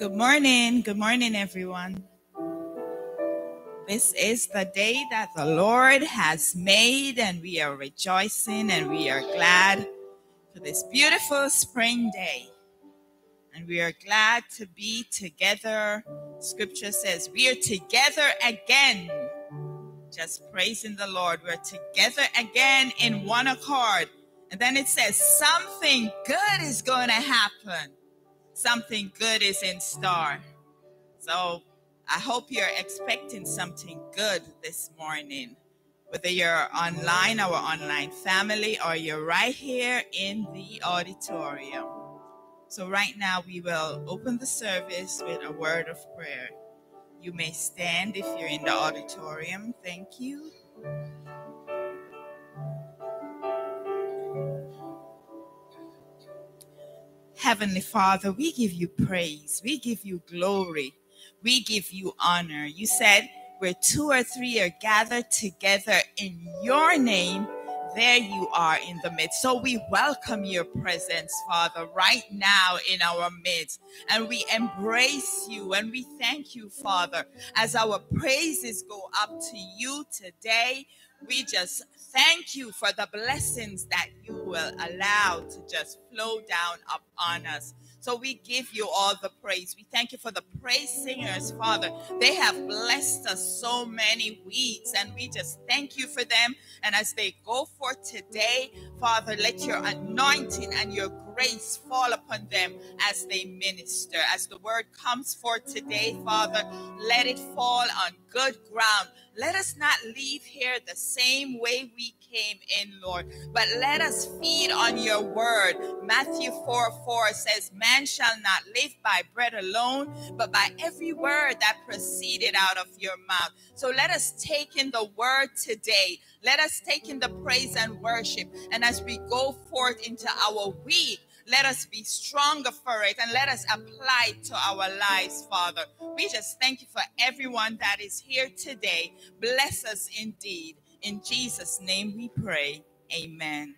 Good morning. Good morning, everyone. This is the day that the Lord has made, and we are rejoicing and we are glad for this beautiful spring day. And we are glad to be together. Scripture says we are together again. Just praising the Lord. We're together again in one accord. And then it says something good is going to happen something good is in store. So I hope you're expecting something good this morning. Whether you're online, our online family, or you're right here in the auditorium. So, right now, we will open the service with a word of prayer. You may stand if you're in the auditorium. Thank you. Heavenly Father, we give you praise. We give you glory. We give you honor. You said, where two or three are gathered together in your name, there you are in the midst. So we welcome your presence, Father, right now in our midst. And we embrace you and we thank you, Father, as our praises go up to you today. We just thank you for the blessings that you will allow to just flow down upon us. So we give you all the praise. We thank you for the praise singers, Father. They have blessed us so many weeks, and we just thank you for them. And as they go forth today, Father, let your anointing and your grace fall upon them as they minister. As the word comes forth today, Father, let it fall on good ground. Let us not leave here the same way we came in, Lord, but let us feed on your word. Matthew 4 4 says, Man shall not live by bread alone, but by every word that proceeded out of your mouth. So let us take in the word today. Let us take in the praise and worship. And as we go forth into our week, let us be stronger for it and let us apply it to our lives, Father. We just thank you for everyone that is here today. Bless us indeed. In Jesus' name we pray. Amen.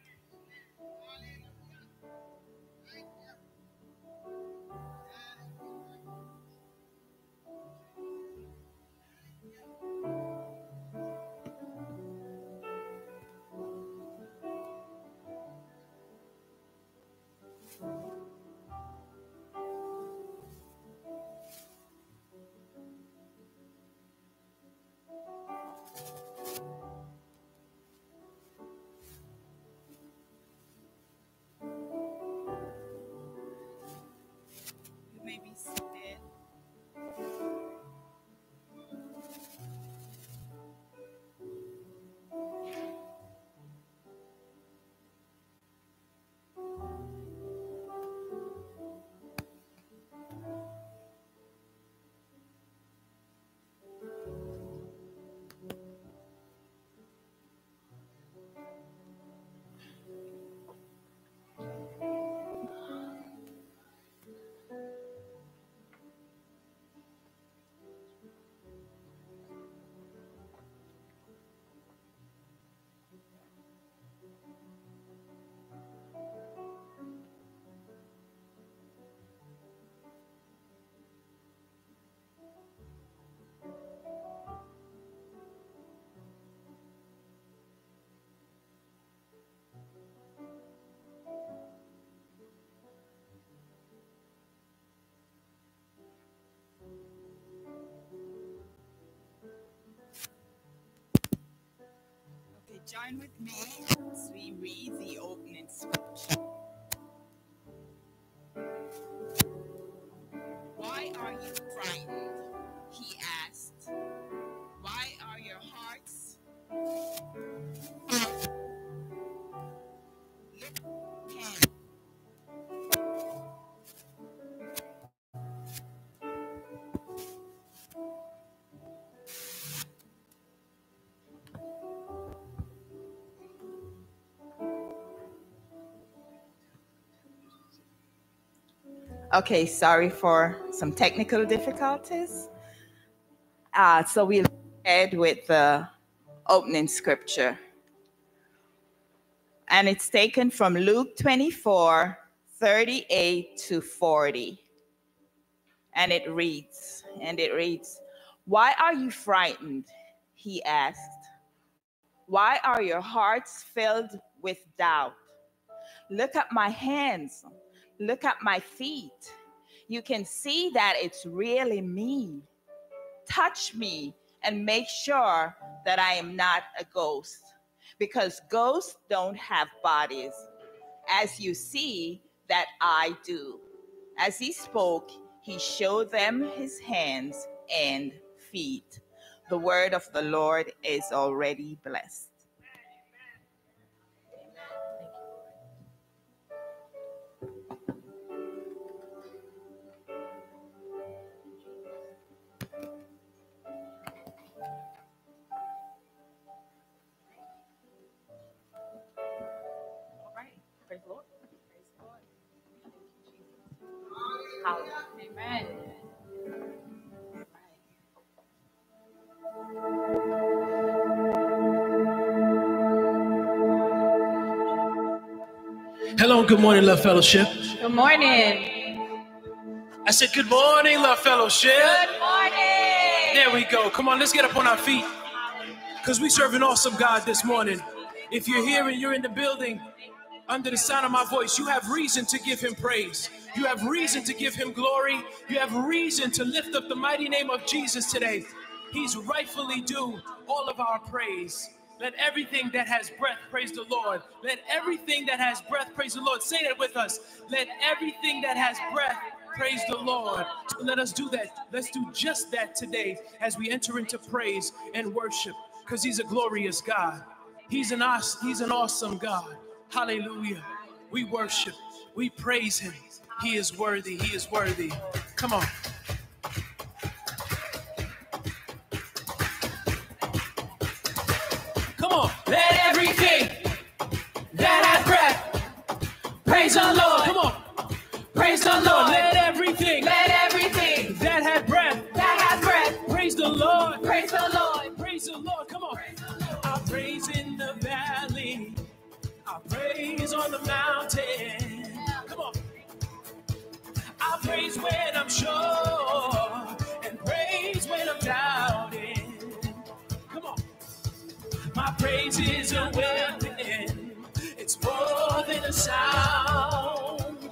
Join with me as we read the opening scripture. Okay, sorry for some technical difficulties. Uh, so we'll head with the opening scripture. And it's taken from Luke 24, 38 to 40. And it reads, and it reads, Why are you frightened? He asked. Why are your hearts filled with doubt? Look at my hands. Look at my feet. You can see that it's really me. Touch me and make sure that I am not a ghost because ghosts don't have bodies, as you see that I do. As he spoke, he showed them his hands and feet. The word of the Lord is already blessed. Amen. Hello, good morning, Love Fellowship. Good morning. I said, Good morning, Love Fellowship. Good morning. There we go. Come on, let's get up on our feet. Because we serve an awesome God this morning. If you're here and you're in the building, under the sound of my voice, you have reason to give him praise. You have reason to give him glory. You have reason to lift up the mighty name of Jesus today. He's rightfully due all of our praise. Let everything that has breath praise the Lord. Let everything that has breath praise the Lord. Say that with us. Let everything that has breath praise the Lord. So let us do that. Let's do just that today as we enter into praise and worship because he's a glorious God. He's an he's an awesome God. Hallelujah. We worship. We praise him. He is worthy. He is worthy. Come on. Come on. Let everything that has breath praise the Lord. Come on. Praise the Lord. Let everything. Let everything that has breath. That has breath. Praise the Lord. Praise the Lord. Praise the Lord. Come on. I praise in the valley. I praise on the mountain. Come on. I praise when I'm sure and praise when I'm doubting. Come on. My praise is a weapon, it's more than a sound.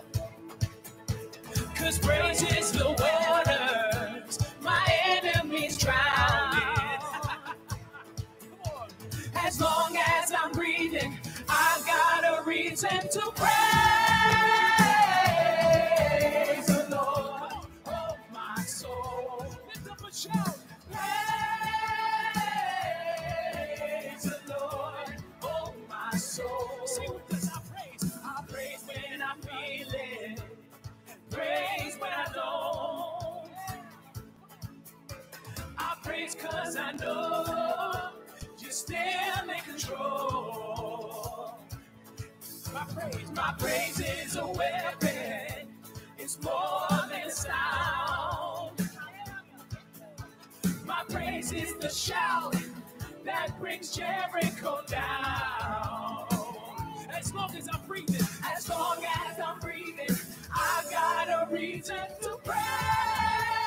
Cause praise is the waters my enemies drown As long as I'm breathing, I've got a reason to praise. The Lord of my soul. Lift up a shout. Praise the Lord, my soul. I praise. I praise when I'm feeling, praise when I don't. I praise cause I know you're still in control. My praise, my praise is a weapon. It's more than sound. My praise is the shout that brings Jericho down. As long as I'm breathing, as long as I'm breathing, I've got a reason to praise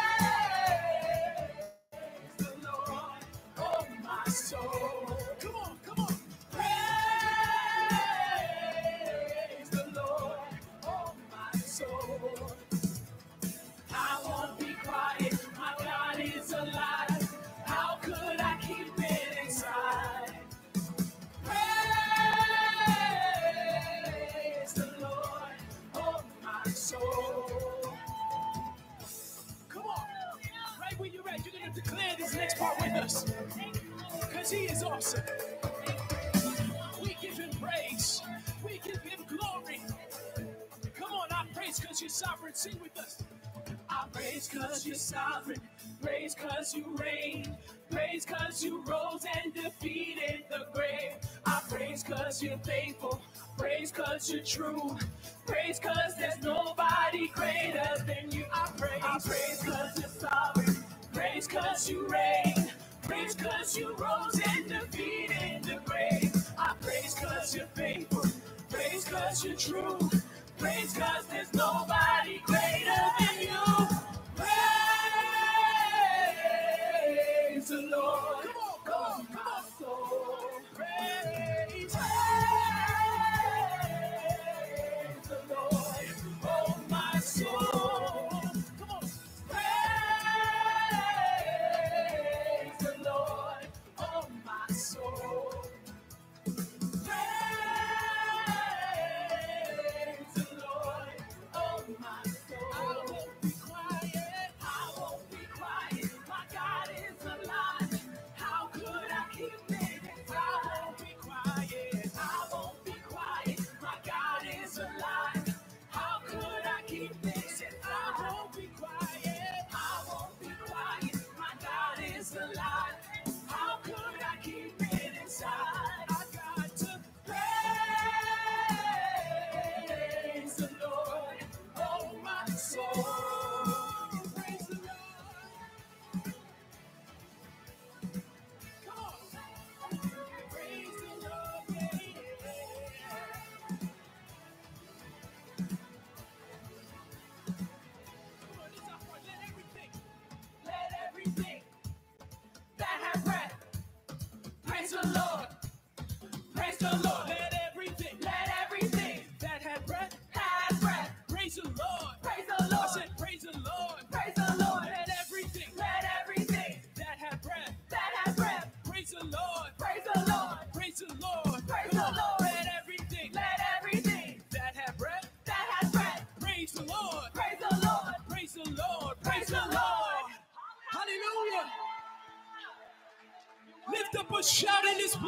you're sovereign. Sing with us. I praise cause you're sovereign. Praise cause you reign. Praise cause you rose and defeated the grave. I praise cause you're faithful. Praise cause you're true. Praise cause there's nobody greater than you. I praise. I praise cause you're sovereign. Praise cause you reign. Praise cause you rose and defeated the grave. I praise cause you're faithful. Praise cause you're true. Praise cause there's nobody greater than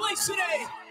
place today.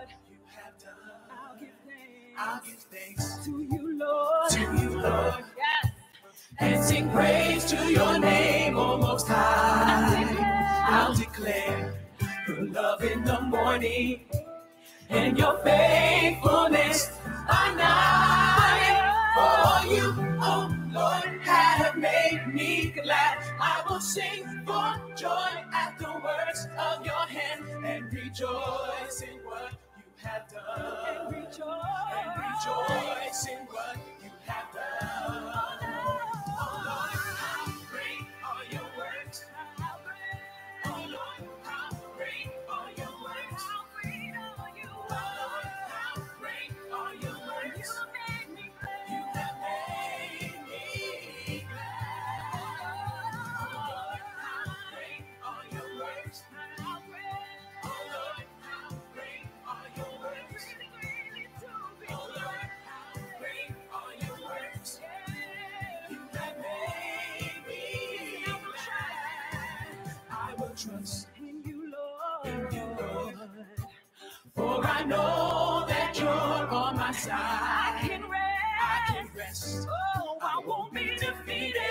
I'll give thanks. I'll give thanks to you, Lord. To you, Lord. Yes. And sing praise to your name, O Most High. I'll declare your love in the morning and your faithfulness by night. For you, oh Lord, have made me glad. I will sing for joy at the words of your hand and rejoice in what have done. And rejoice, and rejoice in what you have done. rest. I can rest. Oh, I won't be defeated.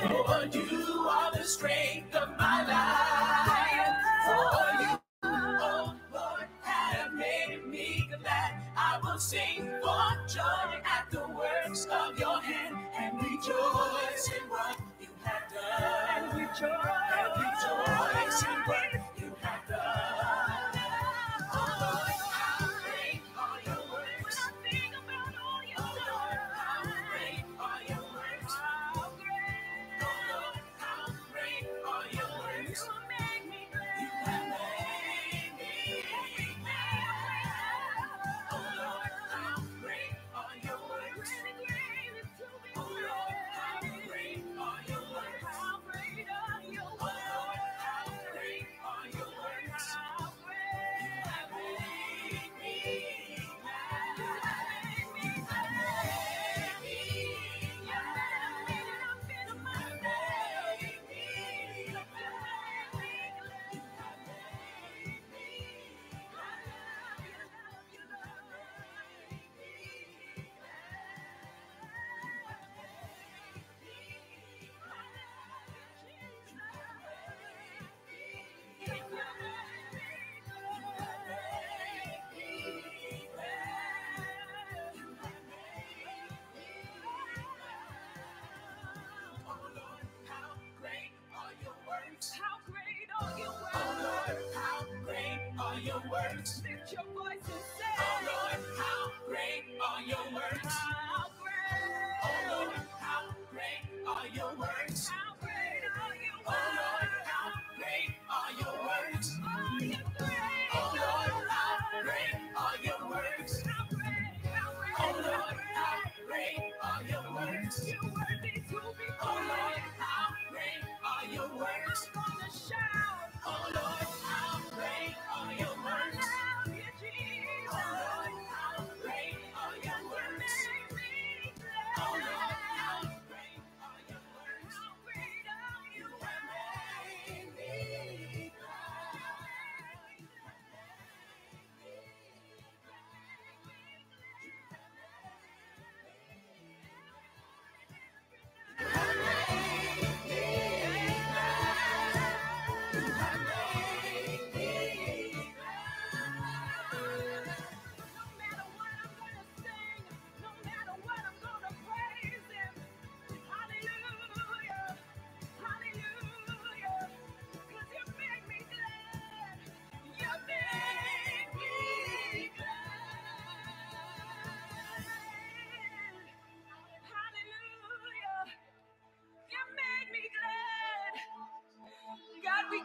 For you are the strength of my life. For you, oh Lord, have made me glad. I will sing for joy at the works of your hand and rejoice in what you have done. And rejoice.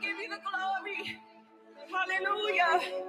give you the glory. Hallelujah.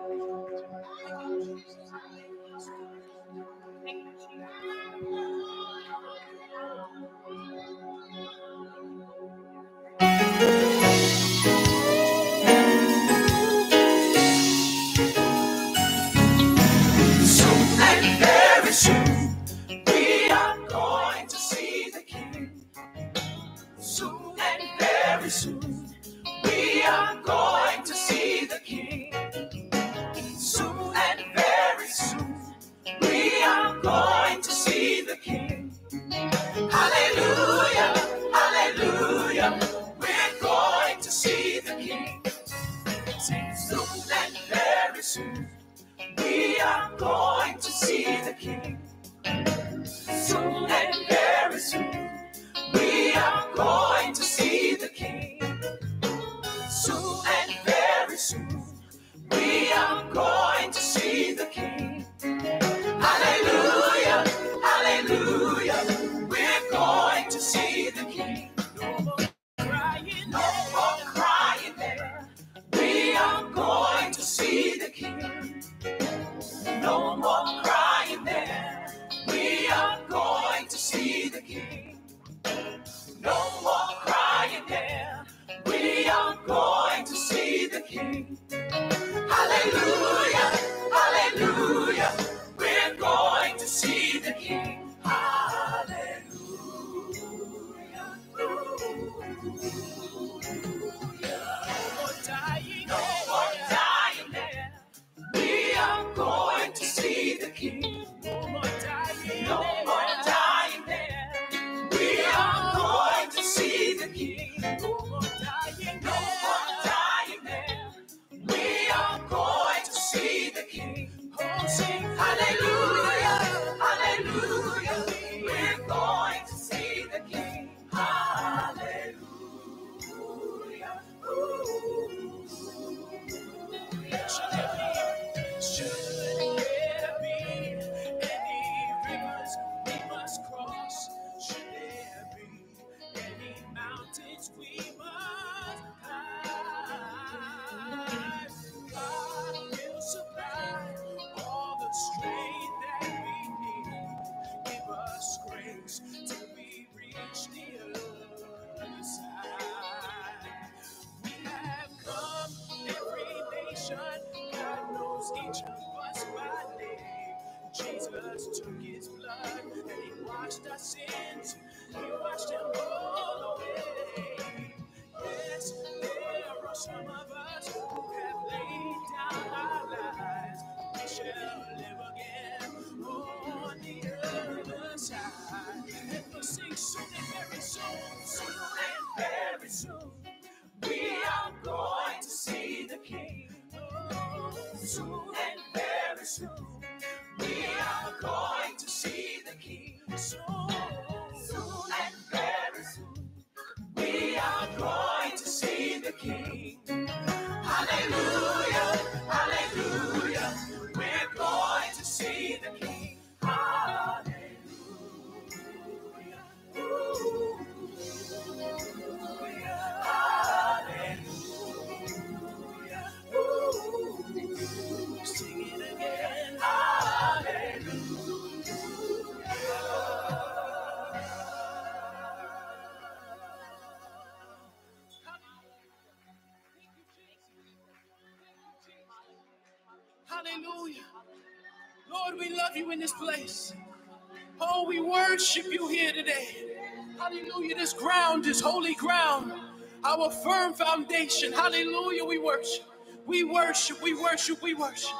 our firm foundation. Hallelujah. We worship. We worship. We worship. We worship.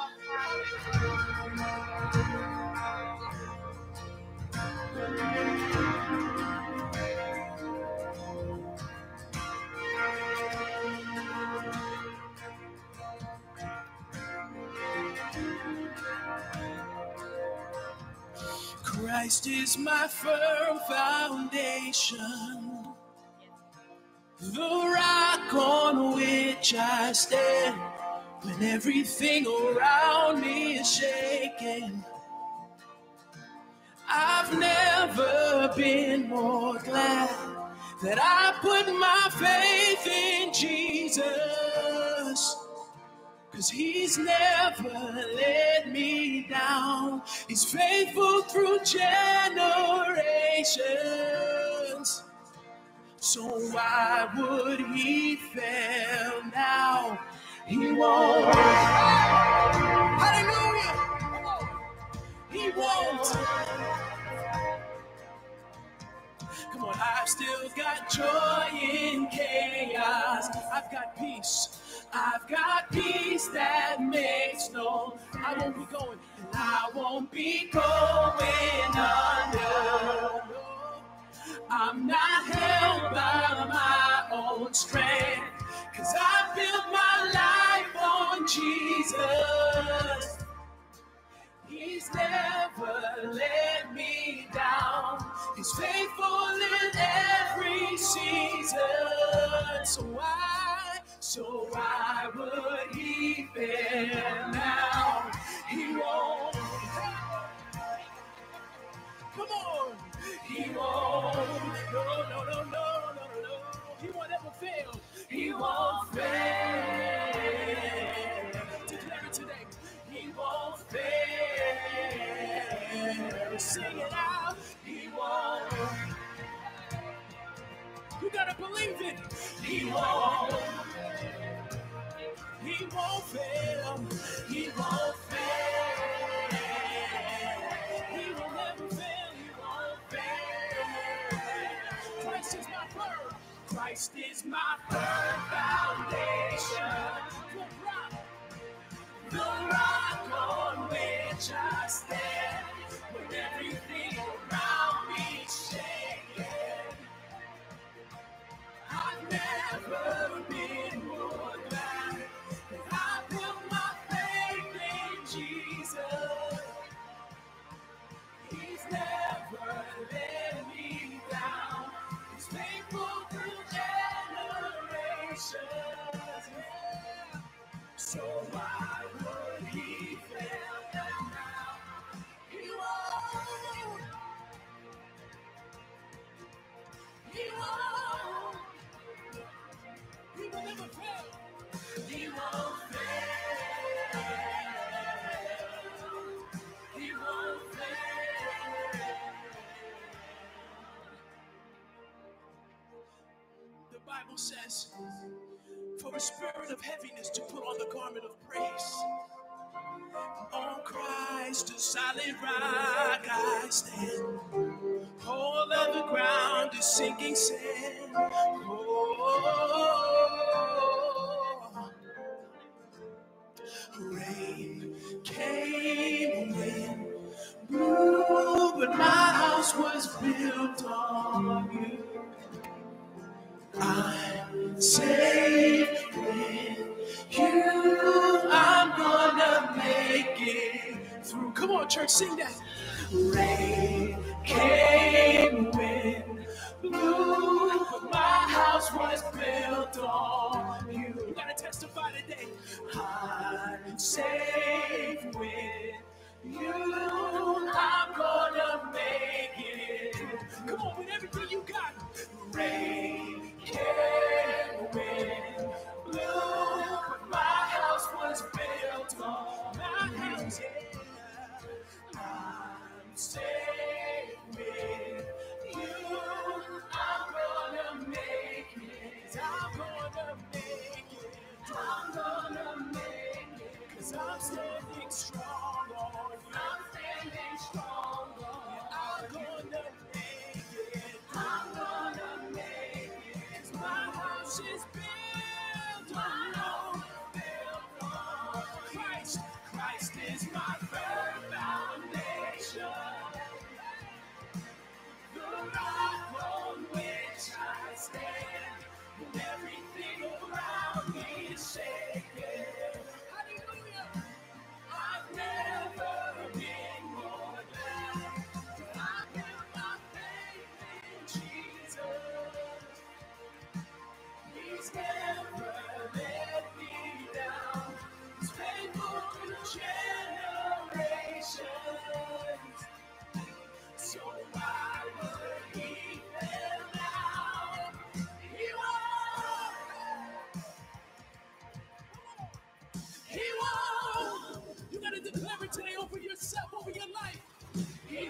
Christ is my firm foundation. The rock on which I stand when everything around me is shaking. I've never been more glad that I put my faith in Jesus. Cause he's never let me down. He's faithful through generations. So why would he fail now? He won't. Hallelujah. He won't. Come on, I've still got joy in chaos. I've got peace. I've got peace that makes no. I won't be going. I won't be going under. I'm not by my own strength. Cause I built my life on Jesus. He's never let me down. He's faithful in every season. So why, so why would he fail won't. No, no, no, no, no, no. He won't ever fail. He won't fail. Declare it today. He won't fail. Sing it out. He won't. You gotta believe it. He won't. He won't fail. He won't fail. Christ is my firm foundation. The rock, on which I stand. A solid rock I stand. All of the ground is sinking sand. Oh, rain came, wind blew, but my house was built on you. I'm safe with you. Come on, church, sing that. Rain came, wind blew, my house was built on you. You gotta testify today. I'm safe with you. I'm gonna make it. Come on, with everything you got. Rain came, wind blew, my house was built on my house. Yeah. I'm yourself, over your life. He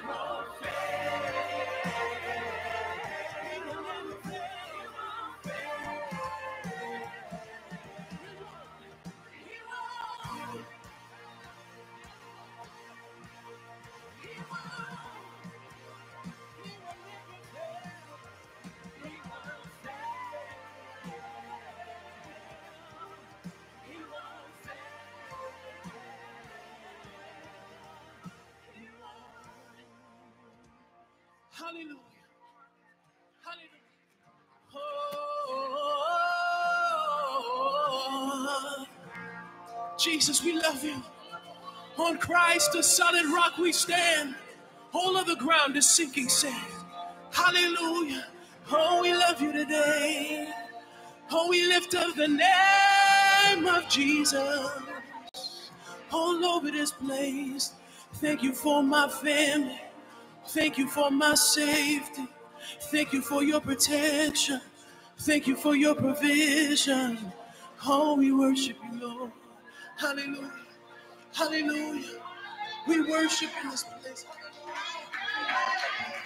Jesus, we love you. On Christ, the solid rock we stand. All of the ground is sinking sand. Hallelujah. Oh, we love you today. Oh, we lift up the name of Jesus all over this place. Thank you for my family. Thank you for my safety. Thank you for your protection. Thank you for your provision. Oh, we worship you, Lord. Hallelujah. Hallelujah. We worship in this place.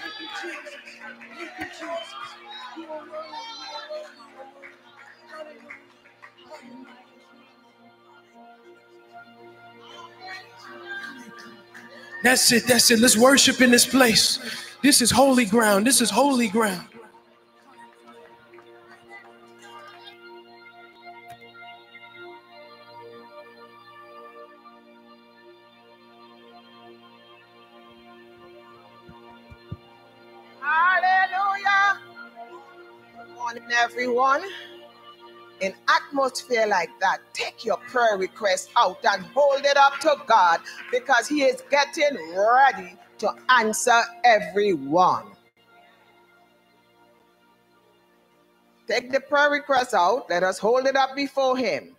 Thank you, Jesus. Thank you, Jesus. You are worthy. That's it. That's it. Let's worship in this place. This is holy ground. This is holy ground. Everyone. In atmosphere like that, take your prayer request out and hold it up to God because He is getting ready to answer everyone. Take the prayer request out. Let us hold it up before Him.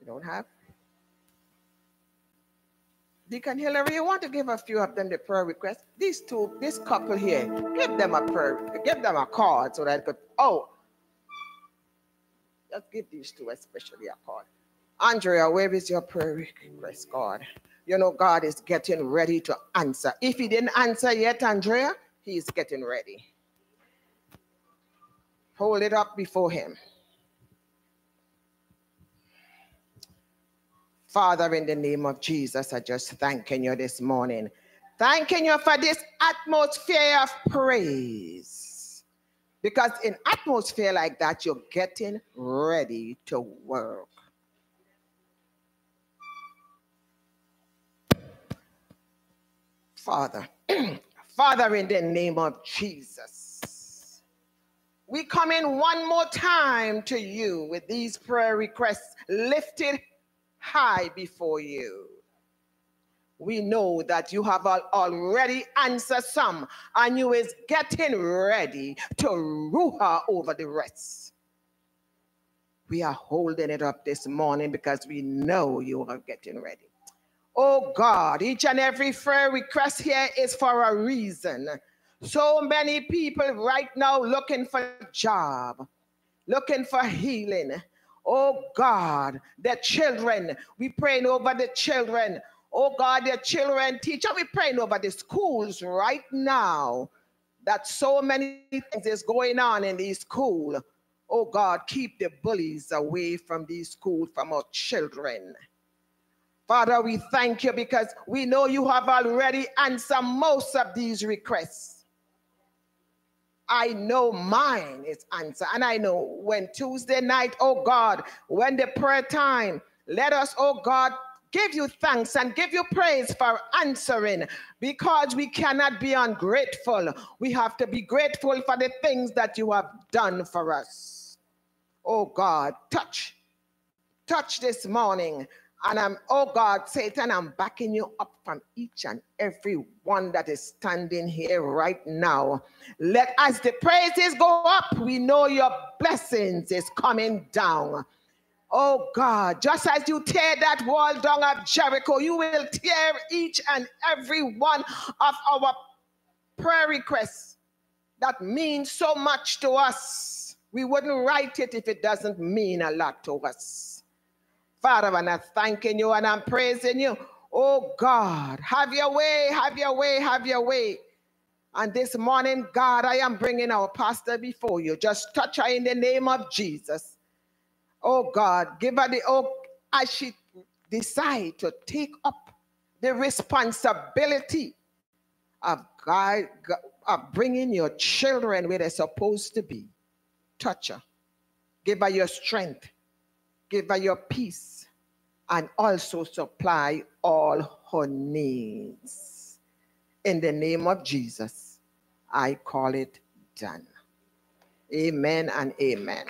You don't have? Deacon Hillary, you want to give a few of them the prayer request? These two, this couple here, give them a prayer, give them a card so that could, oh, just give these two especially a card. Andrea, where is your prayer request, God? You know, God is getting ready to answer. If he didn't answer yet, Andrea, he is getting ready. Hold it up before him. Father, in the name of Jesus, I just thanking you this morning. Thanking you for this atmosphere of praise. Because in atmosphere like that, you're getting ready to work. Father, Father, in the name of Jesus, we come in one more time to you with these prayer requests lifted high before you. We know that you have already answered some, and you is getting ready to ruha over the rest. We are holding it up this morning because we know you are getting ready. Oh God, each and every prayer request here is for a reason. So many people right now looking for a job, looking for healing. Oh God, the children, we praying over the children. Oh God, the children, teacher, we praying over the schools right now. That so many things is going on in these schools. Oh God, keep the bullies away from these schools, from our children. Father, we thank you because we know you have already answered most of these requests. I know mine is answered. And I know when Tuesday night, oh God, when the prayer time, let us, oh God, give you thanks and give you praise for answering because we cannot be ungrateful. We have to be grateful for the things that you have done for us. Oh God, touch, touch this morning. And I'm, oh God, Satan, I'm backing you up from each and every one that is standing here right now. Let as the praises go up, we know your blessings is coming down. Oh God, just as you tear that wall down of Jericho, you will tear each and every one of our prayer requests that means so much to us. We wouldn't write it if it doesn't mean a lot to us. Father, and I'm thanking you and I'm praising you. Oh God, have your way, have your way, have your way. And this morning, God, I am bringing our pastor before you. Just touch her in the name of Jesus. Oh God, give her the, oh, as she decide to take up the responsibility of God, of bringing your children where they're supposed to be. Touch her. Give her your strength give her your peace, and also supply all her needs. In the name of Jesus, I call it done. Amen and amen.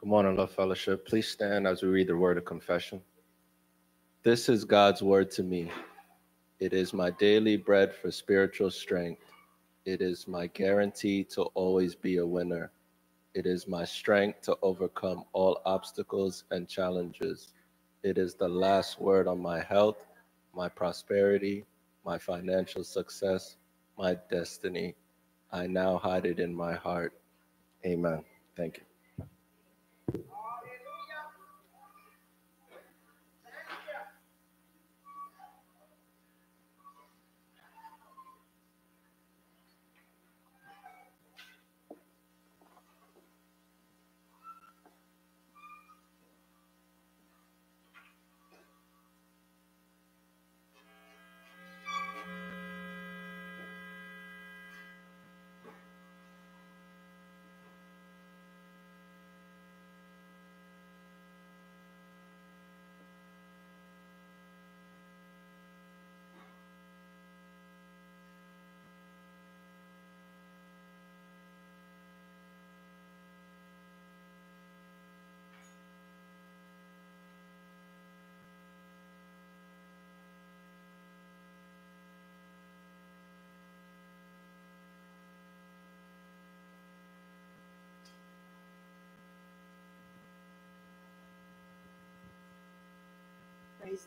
Good morning, Love Fellowship. Please stand as we read the word of confession. This is God's word to me. It is my daily bread for spiritual strength. It is my guarantee to always be a winner. It is my strength to overcome all obstacles and challenges. It is the last word on my health, my prosperity, my financial success, my destiny. I now hide it in my heart. Amen. Thank you.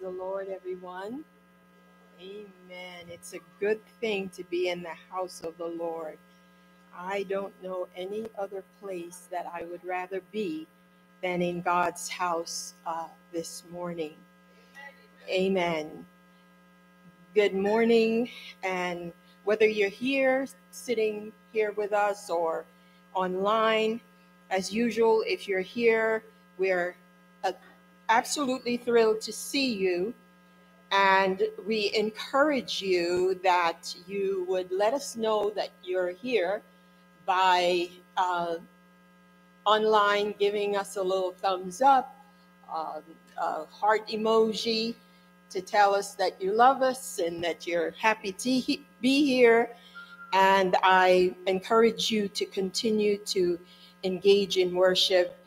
The Lord, everyone. Amen. It's a good thing to be in the house of the Lord. I don't know any other place that I would rather be than in God's house uh, this morning. Amen. Good morning. And whether you're here, sitting here with us, or online, as usual, if you're here, we're absolutely thrilled to see you. And we encourage you that you would let us know that you're here by uh, online giving us a little thumbs up, um, a heart emoji to tell us that you love us and that you're happy to he- be here. And I encourage you to continue to engage in worship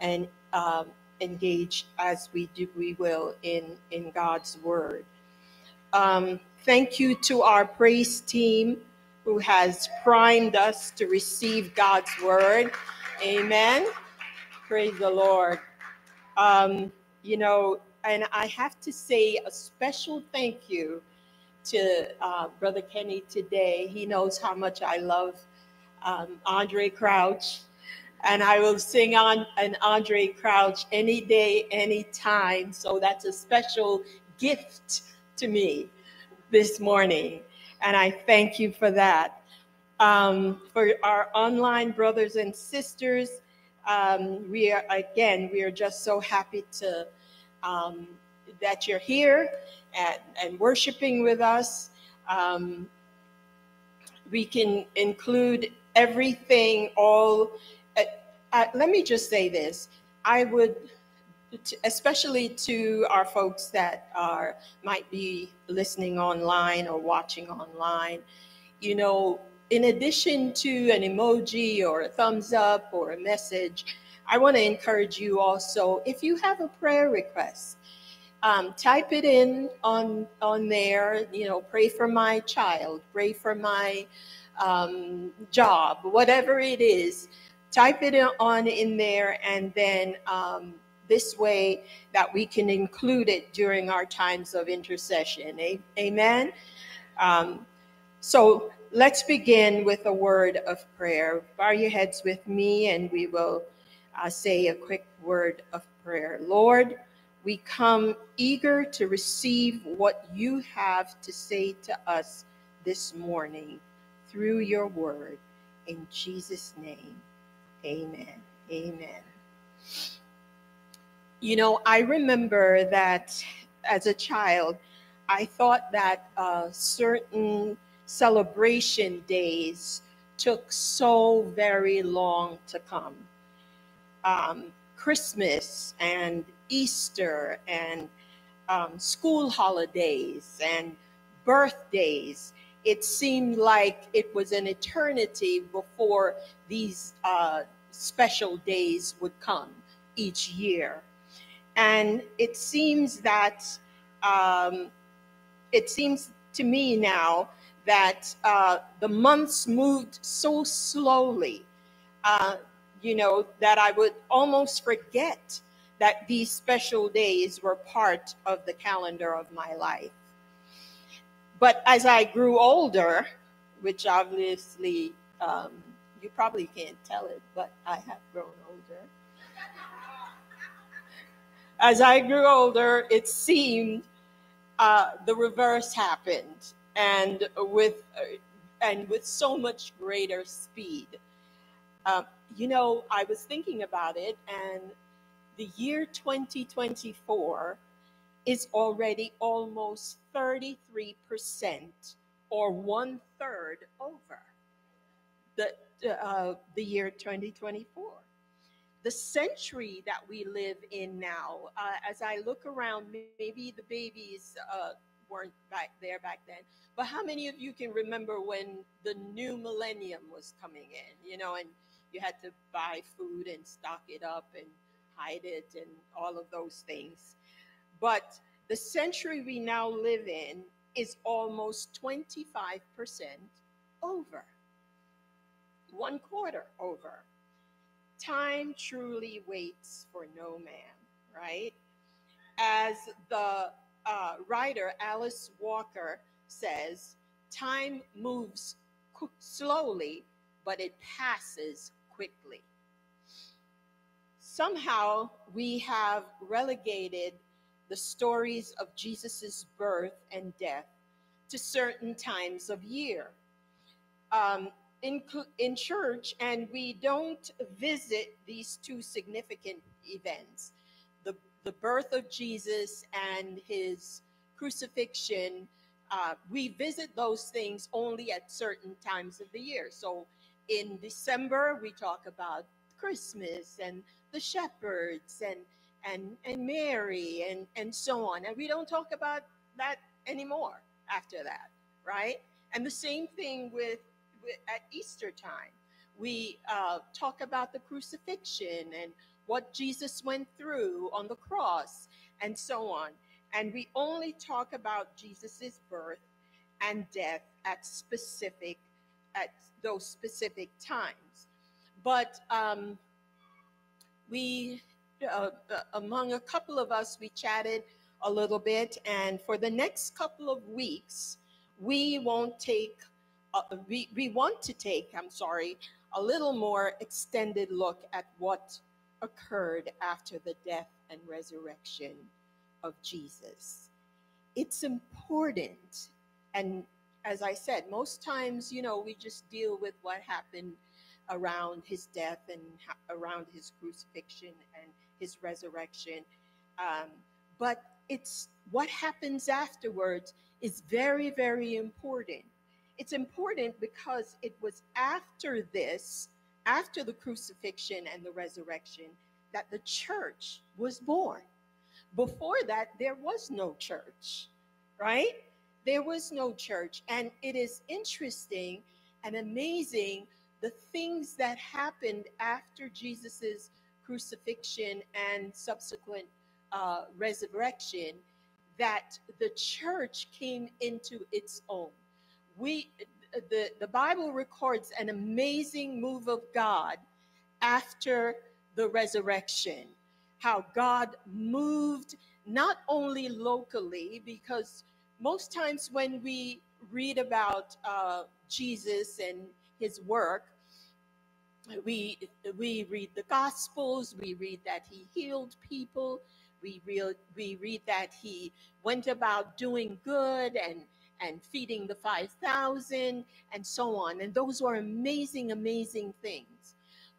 and um, engage as we do we will in in God's word. Um, thank you to our praise team who has primed us to receive God's word. Amen. Praise the Lord. Um, you know, and I have to say a special thank you to uh, Brother Kenny today. He knows how much I love um, Andraé Crouch and I will sing on an Andraé Crouch any day, any time. So that's a special gift to me this morning, and I thank you for that. Um, for our online brothers and sisters, um, we are again, we are just so happy to um, that you're here and, and worshiping with us. Um, we can include everything, all let me just say this. I would, especially to our folks that are might be listening online or watching online, you know, in addition to an emoji or a thumbs up or a message, I want to encourage you also if you have a prayer request, um, type it in on on there. You know, pray for my child, pray for my um, job, whatever it is type it on in there and then um, this way that we can include it during our times of intercession. Amen. Um, so let's begin with a word of prayer. Bow your heads with me and we will uh, say a quick word of prayer. Lord, we come eager to receive what you have to say to us this morning through your word. In Jesus' name. Amen. Amen. You know, I remember that as a child, I thought that uh, certain celebration days took so very long to come. Um, Christmas and Easter and um, school holidays and birthdays it seemed like it was an eternity before these uh, special days would come each year. And it seems that, um, it seems to me now that uh, the months moved so slowly, uh, you know, that I would almost forget that these special days were part of the calendar of my life. But as I grew older, which obviously um, you probably can't tell it, but I have grown older. As I grew older, it seemed uh, the reverse happened, and with uh, and with so much greater speed. Uh, you know, I was thinking about it, and the year 2024 is already almost 33% or one third over the, uh, the year 2024. The century that we live in now, uh, as I look around, maybe the babies uh, weren't back there back then, but how many of you can remember when the new millennium was coming in, you know, and you had to buy food and stock it up and hide it and all of those things. But the century we now live in is almost 25% over, one quarter over. Time truly waits for no man, right? As the uh, writer Alice Walker says, Time moves slowly, but it passes quickly. Somehow we have relegated the stories of Jesus' birth and death to certain times of year. Um, in, in church, and we don't visit these two significant events the, the birth of Jesus and his crucifixion. Uh, we visit those things only at certain times of the year. So in December, we talk about Christmas and the shepherds and and and Mary and and so on. And we don't talk about that anymore after that, right? And the same thing with, with at Easter time. We uh, talk about the crucifixion and what Jesus went through on the cross and so on. And we only talk about Jesus's birth and death at specific at those specific times. But um, we, uh, uh, among a couple of us, we chatted a little bit, and for the next couple of weeks, we won't take. Uh, we, we want to take, I'm sorry, a little more extended look at what occurred after the death and resurrection of Jesus. It's important. And as I said, most times, you know, we just deal with what happened around his death and around his crucifixion and his resurrection. Um, but it's what happens afterwards is very, very important. It's important because it was after this after the crucifixion and the resurrection that the church was born. Before that, there was no church, right? There was no church. And it is interesting and amazing the things that happened after Jesus's crucifixion and subsequent uh, resurrection that the church came into its own. We the, the Bible records an amazing move of God after the resurrection. How God moved not only locally, because most times when we read about uh, Jesus and his work, we we read the gospels we read that he healed people we read we read that he went about doing good and and feeding the 5000 and so on. And those were amazing amazing things.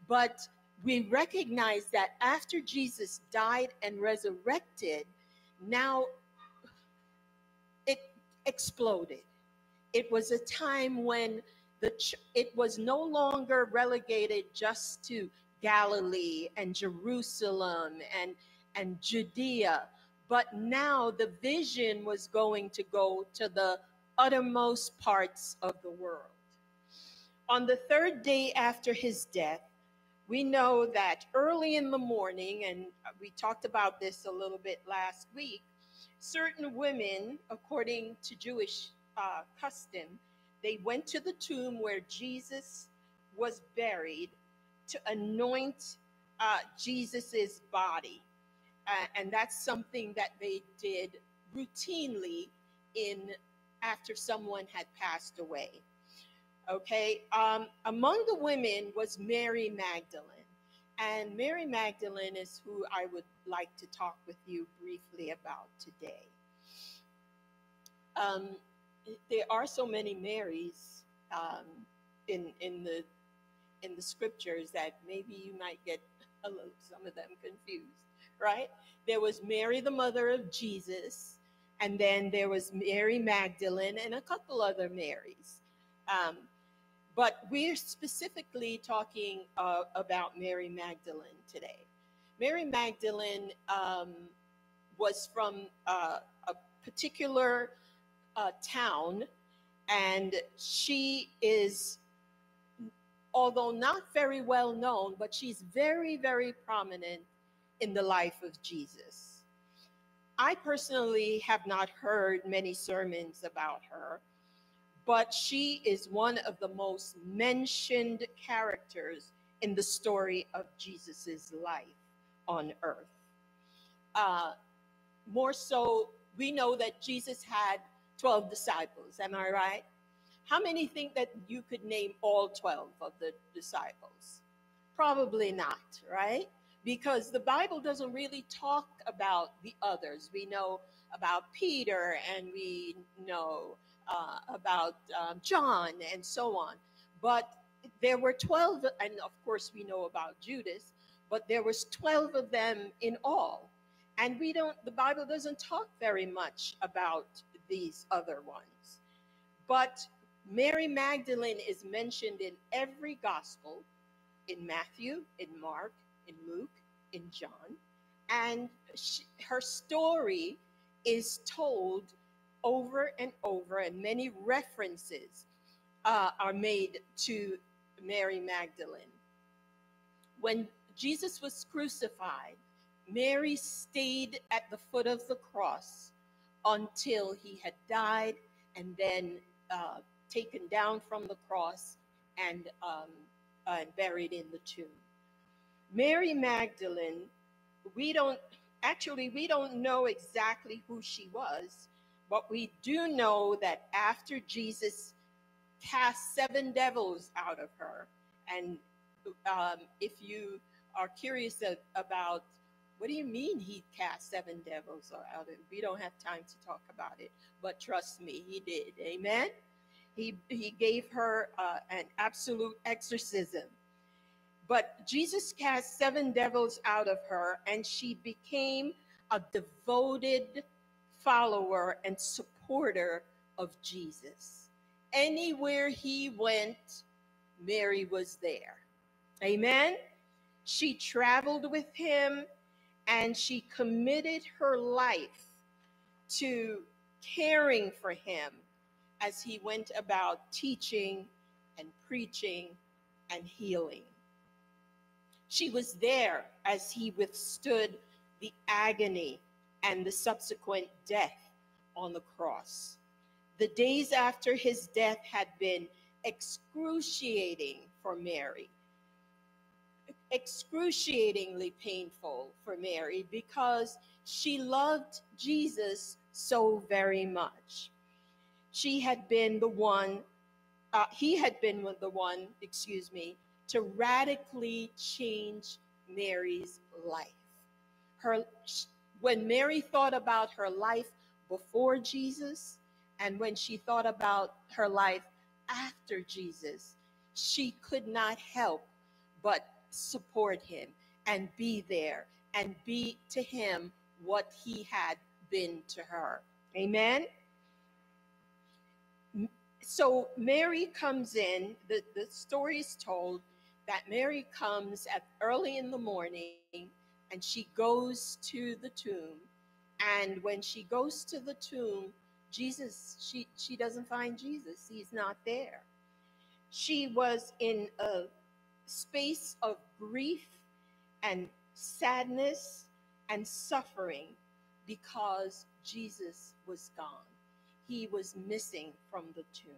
But we recognize that after jesus died and resurrected now it exploded. It was a time when the ch- it was no longer relegated just to Galilee and Jerusalem and and Judea, but now the vision was going to go to the uttermost parts of the world. On the third day after his death, we know that early in the morning, and we talked about this a little bit last week, certain women, according to Jewish uh, custom, they went to the tomb where Jesus was buried to anoint uh, Jesus's body. Uh, and that's something that they did routinely in after someone had passed away. Okay, um, among the women was Mary Magdalene. And Mary Magdalene is who I would like to talk with you briefly about today. Um, there are so many Marys um, in in the in the scriptures that maybe you might get little, some of them confused, right? There was Mary, the mother of Jesus, and then there was Mary Magdalene and a couple other Marys. Um, but we're specifically talking uh, about Mary Magdalene today. Mary Magdalene um, was from uh, a particular uh, town, and she is, although not very well known, but she's very, very prominent in the life of Jesus. I personally have not heard many sermons about her, but she is one of the most mentioned characters in the story of Jesus's life on earth. Uh, more so we know that Jesus had 12 disciples. Am I right? How many think that you could name all 12 of the disciples? Probably not, right? Because the Bible doesn't really talk about the others. We know about Peter and we know uh, about um, John and so on. But there were 12, and of course we know about Judas, but there was 12 of them in all. And we don't, the Bible doesn't talk very much about these other ones. But Mary Magdalene is mentioned in every gospel in Matthew, in Mark, in Luke, in John. And she, her story is told over and over, and many references uh, are made to Mary Magdalene. When Jesus was crucified, Mary stayed at the foot of the cross until he had died and then uh, taken down from the cross and um, buried in the tomb. Mary Magdalene, we don't actually we don't know exactly who she was, but we do know that after Jesus cast seven devils out of her, and um, if you are curious about what do you mean he cast seven devils out of we don't have time to talk about it but trust me he did. Amen? He he gave her uh, an absolute exorcism. But jesus cast seven devils out of her and she became a devoted follower and supporter of jesus. Anywhere he went mary was there. Amen? She traveled with him and she committed her life to caring for him as he went about teaching and preaching and healing. She was there as he withstood the agony and the subsequent death on the cross. The days after his death had been excruciating for Mary excruciatingly painful for Mary because she loved Jesus so very much. She had been the one, uh, he had been the one, excuse me, to radically change Mary's life. Her, when Mary thought about her life before Jesus and when she thought about her life after Jesus, she could not help but support him and be there and be to him what he had been to her. Amen. So Mary comes in, the, the story is told that Mary comes at early in the morning and she goes to the tomb. And when she goes to the tomb, Jesus, she, she doesn't find Jesus. He's not there. She was in a space of grief and sadness and suffering because Jesus was gone. He was missing from the tomb.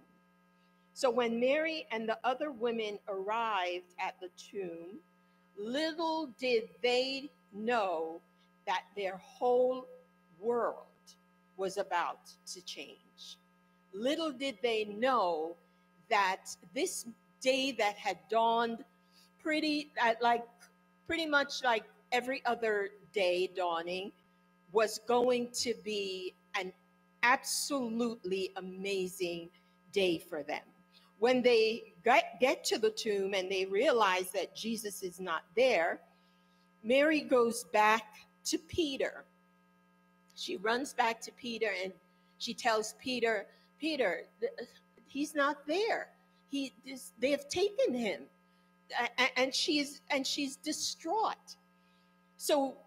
So when Mary and the other women arrived at the tomb, little did they know that their whole world was about to change. Little did they know that this day that had dawned pretty uh, like pretty much like every other day dawning was going to be an absolutely amazing day for them. When they get, get to the tomb and they realize that Jesus is not there, Mary goes back to Peter. She runs back to Peter and she tells Peter, Peter, he's not there. He, they have taken him and she's and she's distraught. So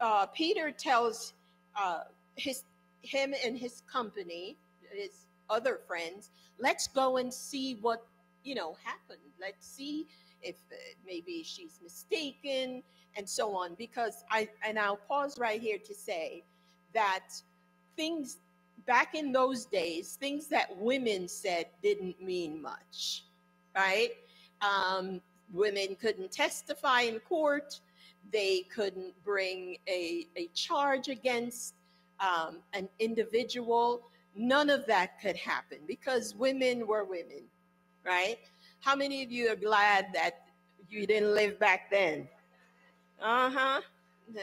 uh, Peter tells uh, his him and his company, his other friends, let's go and see what you know happened. Let's see if uh, maybe she's mistaken and so on. Because I and I'll pause right here to say that things back in those days, things that women said didn't mean much, right? Um, women couldn't testify in court. They couldn't bring a, a charge against um, an individual, none of that could happen because women were women, right? How many of you are glad that you didn't live back then? Uh huh.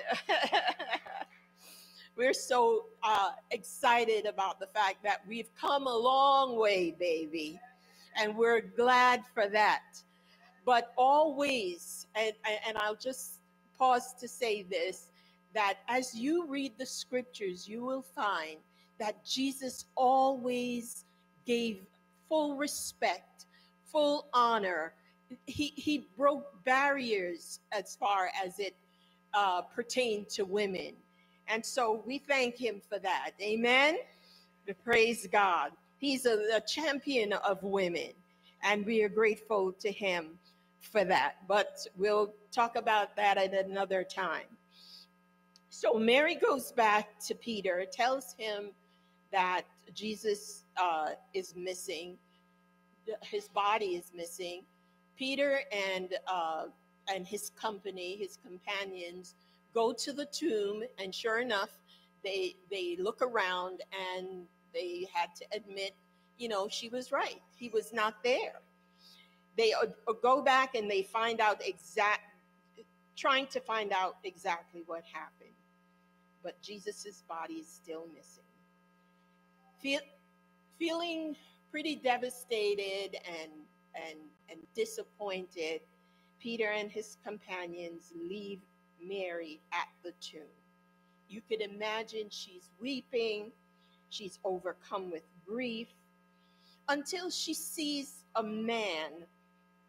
We're so uh, excited about the fact that we've come a long way, baby, and we're glad for that. But always, and, and I'll just pause to say this that as you read the scriptures, you will find that Jesus always gave full respect, full honor. He, he broke barriers as far as it uh, pertained to women. And so we thank him for that. Amen. Praise God. He's a, a champion of women, and we are grateful to him for that. But we'll talk about that at another time. So Mary goes back to Peter, tells him that Jesus uh, is missing, his body is missing. Peter and uh, and his company, his companions, go to the tomb, and sure enough, they they look around and they had to admit, you know, she was right. He was not there. They uh, go back and they find out exact, trying to find out exactly what happened. But Jesus's body is still missing. Feel, feeling pretty devastated and and and disappointed, Peter and his companions leave Mary at the tomb. You could imagine she's weeping, she's overcome with grief until she sees a man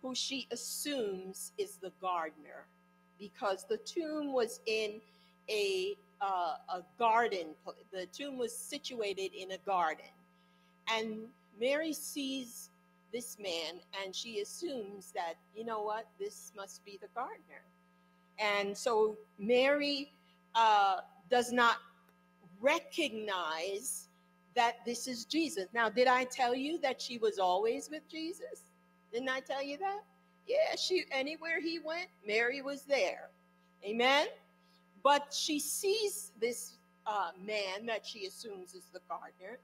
who she assumes is the gardener because the tomb was in a uh, a garden the tomb was situated in a garden and mary sees this man and she assumes that you know what this must be the gardener and so Mary uh, does not recognize that this is Jesus. Now, did I tell you that she was always with Jesus? Didn't I tell you that? Yeah, she anywhere he went, Mary was there. Amen. But she sees this uh, man that she assumes is the gardener,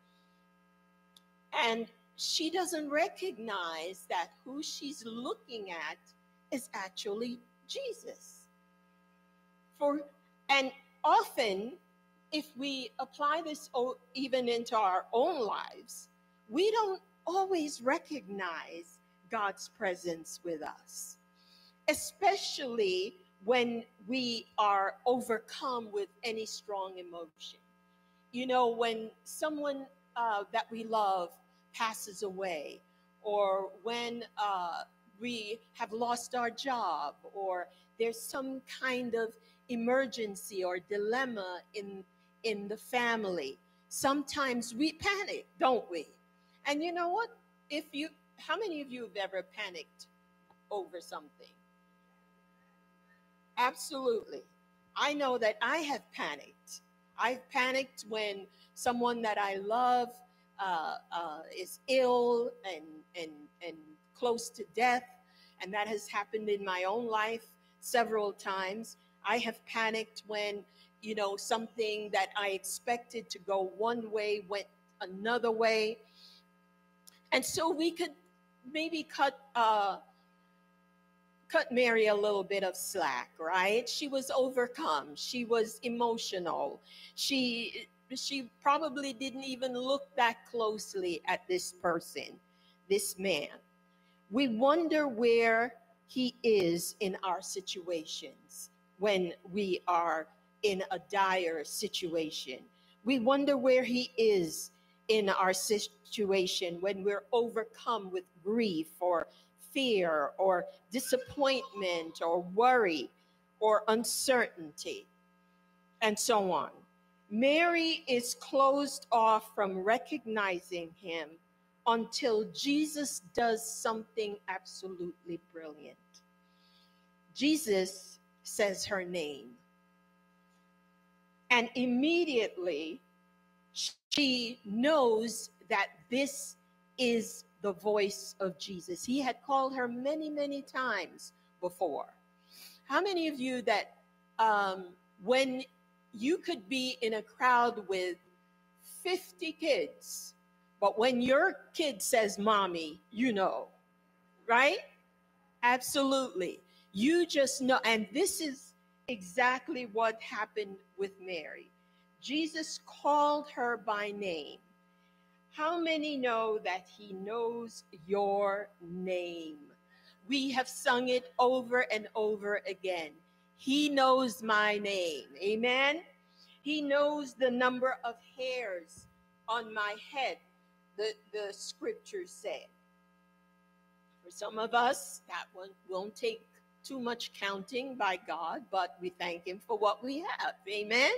and she doesn't recognize that who she's looking at is actually Jesus for and often if we apply this even into our own lives we don't always recognize god's presence with us especially when we are overcome with any strong emotion. You know when someone uh, that we love passes away or when uh, we have lost our job or there's some kind of emergency or dilemma in in the family sometimes we panic don't we? And you know what? If you how many of you have ever panicked over something? Absolutely. I know that i have panicked. I've panicked when someone that i love uh, uh, is ill and and and close to death and that has happened in my own life several times. I have panicked when, you know, something that I expected to go one way went another way. And so we could maybe cut uh, cut Mary a little bit of slack, right? She was overcome. She was emotional. She she probably didn't even look that closely at this person, this man. We wonder where he is in our situations when we are in a dire situation. We wonder where He is in our situation when we're overcome with grief or fear or disappointment or worry or uncertainty and so on. Mary is closed off from recognizing him until Jesus does something absolutely brilliant. Jesus says her name. And immediately she knows that this is the voice of Jesus. He had called her many, many times before. How many of you that um, when you could be in a crowd with 50 kids, but when your kid says mommy, you know, right? Absolutely. You just know. And this is exactly what happened with Mary. Jesus called her by name. How many know that he knows your name? We have sung it over and over again. He knows my name. Amen. He knows the number of hairs on my head, the, the scriptures say. For some of us, that one won't take too much counting by God, but we thank Him for what we have. Amen.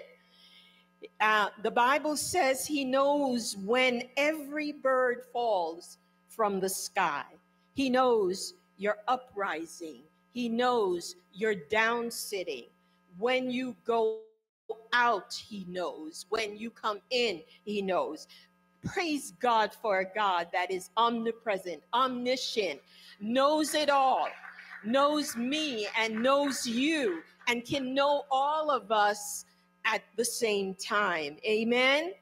Uh, the Bible says He knows when every bird falls from the sky. He knows your uprising. He knows you're down sitting. When you go out, He knows. When you come in, He knows. Praise God for a God that is omnipresent, omniscient, knows it all, knows me and knows you, and can know all of us at the same time. Amen.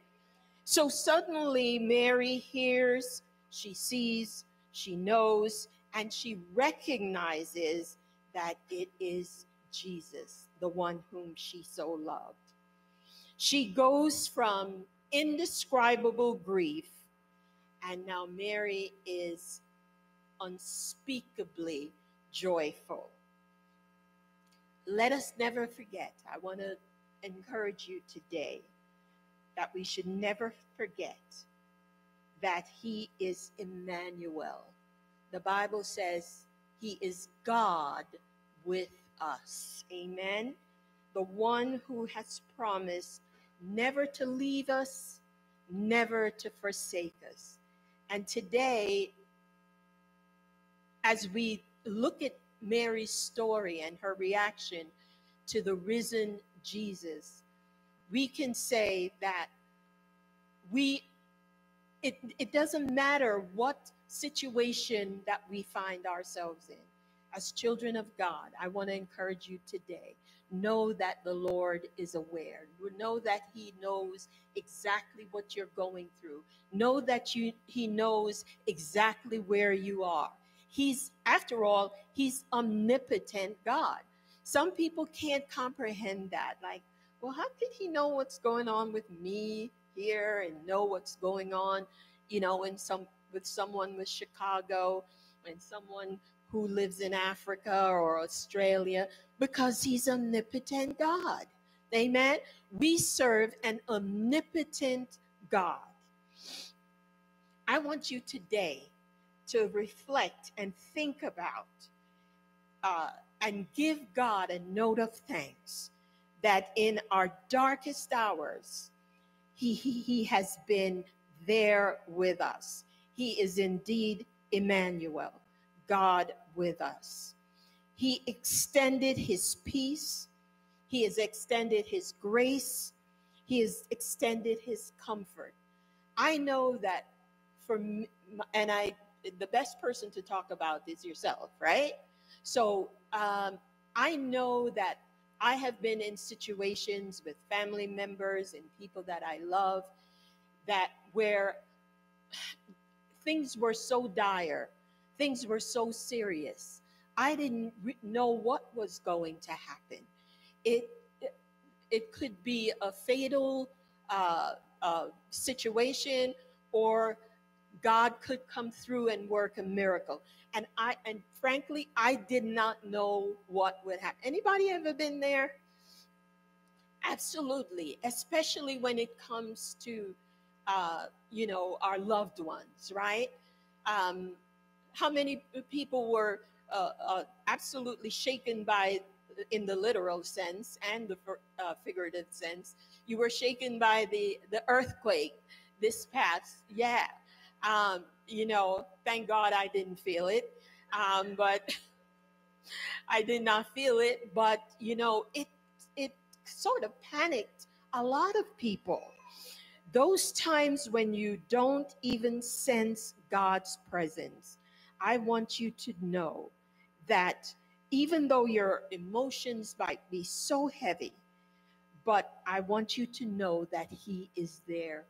So suddenly, Mary hears, she sees, she knows, and she recognizes that it is Jesus, the one whom she so loved. She goes from indescribable grief, and now Mary is unspeakably joyful. Let us never forget, I want to encourage you today that we should never forget that He is Emmanuel. The Bible says He is God with us. Amen. The one who has promised never to leave us, never to forsake us. And today, as we look at Mary's story and her reaction to the risen Jesus, we can say that we it, it doesn't matter what situation that we find ourselves in as children of God, I want to encourage you today. Know that the Lord is aware. Know that He knows exactly what you're going through. Know that you He knows exactly where you are. He's, after all, He's omnipotent God. Some people can't comprehend that. Like, well, how could He know what's going on with me here and know what's going on, you know, in some with someone with Chicago and someone who lives in Africa or Australia because he's omnipotent God. Amen. We serve an omnipotent God. I want you today to reflect and think about uh, and give God a note of thanks that in our darkest hours, he, he, he has been there with us. He is indeed Emmanuel. God with us. He extended his peace, he has extended his grace, he has extended his comfort. I know that for me, and I, the best person to talk about is yourself, right? So um, I know that I have been in situations with family members and people that I love that where things were so dire things were so serious. I didn't know what was going to happen. It it, it could be a fatal uh, uh, situation, or God could come through and work a miracle. And I and frankly, I did not know what would happen. Anybody ever been there? Absolutely, especially when it comes to uh, you know our loved ones, right? Um, how many people were uh, uh, absolutely shaken by in the literal sense and the uh, figurative sense you were shaken by the the earthquake this past yeah um, you know thank god i didn't feel it um, but i did not feel it but you know it it sort of panicked a lot of people those times when you don't even sense god's presence I want you to know that even though your emotions might be so heavy, but I want you to know that He is there.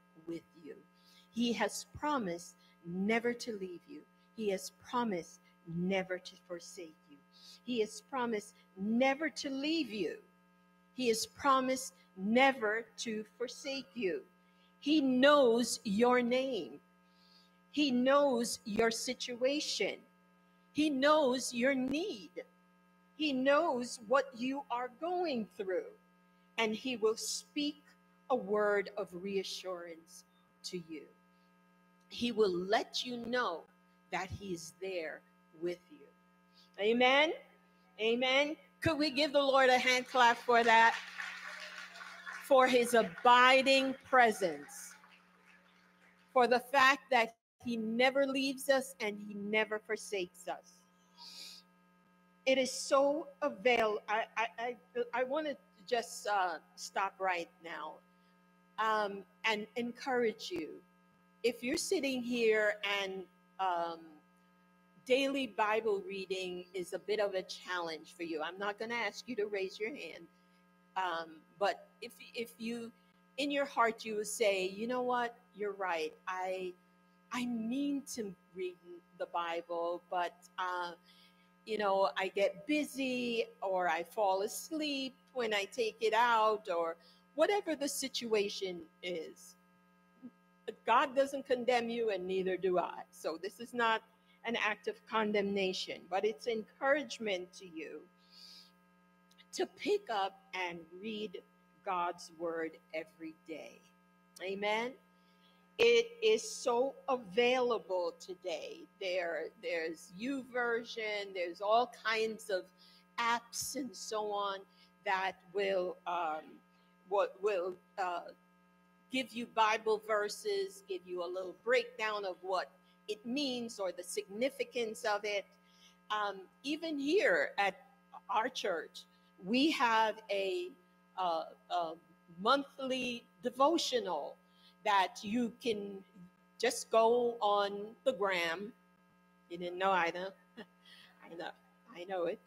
He has promised never to leave you, He has promised never to forsake you. He has promised never to leave you. He has promised never to forsake you. He knows your name. He knows your situation. He knows your need. He knows what you are going through. And He will speak a word of reassurance to you. He will let you know that He's there with you. Amen. Amen. Could we give the Lord a hand clap for that? For his abiding presence, for the fact that he never leaves us and he never forsakes us. It is so avail. I I I, I want to just uh, stop right now um, and encourage you. If you're sitting here and um, daily Bible reading is a bit of a challenge for you. I'm not going to ask you to raise your hand, um, but if if you in your heart you say, you know what, you're right. I I mean to read the Bible, but uh, you know I get busy or I fall asleep when I take it out or whatever the situation is. God doesn't condemn you, and neither do I. So this is not an act of condemnation, but it's encouragement to you to pick up and read God's word every day. Amen. It is so available today. There, there's YouVersion. there's all kinds of apps and so on that will um, what will uh, give you Bible verses, give you a little breakdown of what it means or the significance of it. Um, even here at our church, we have a, uh, a monthly devotional that you can just go on the gram. You didn't know either. I know, I know it.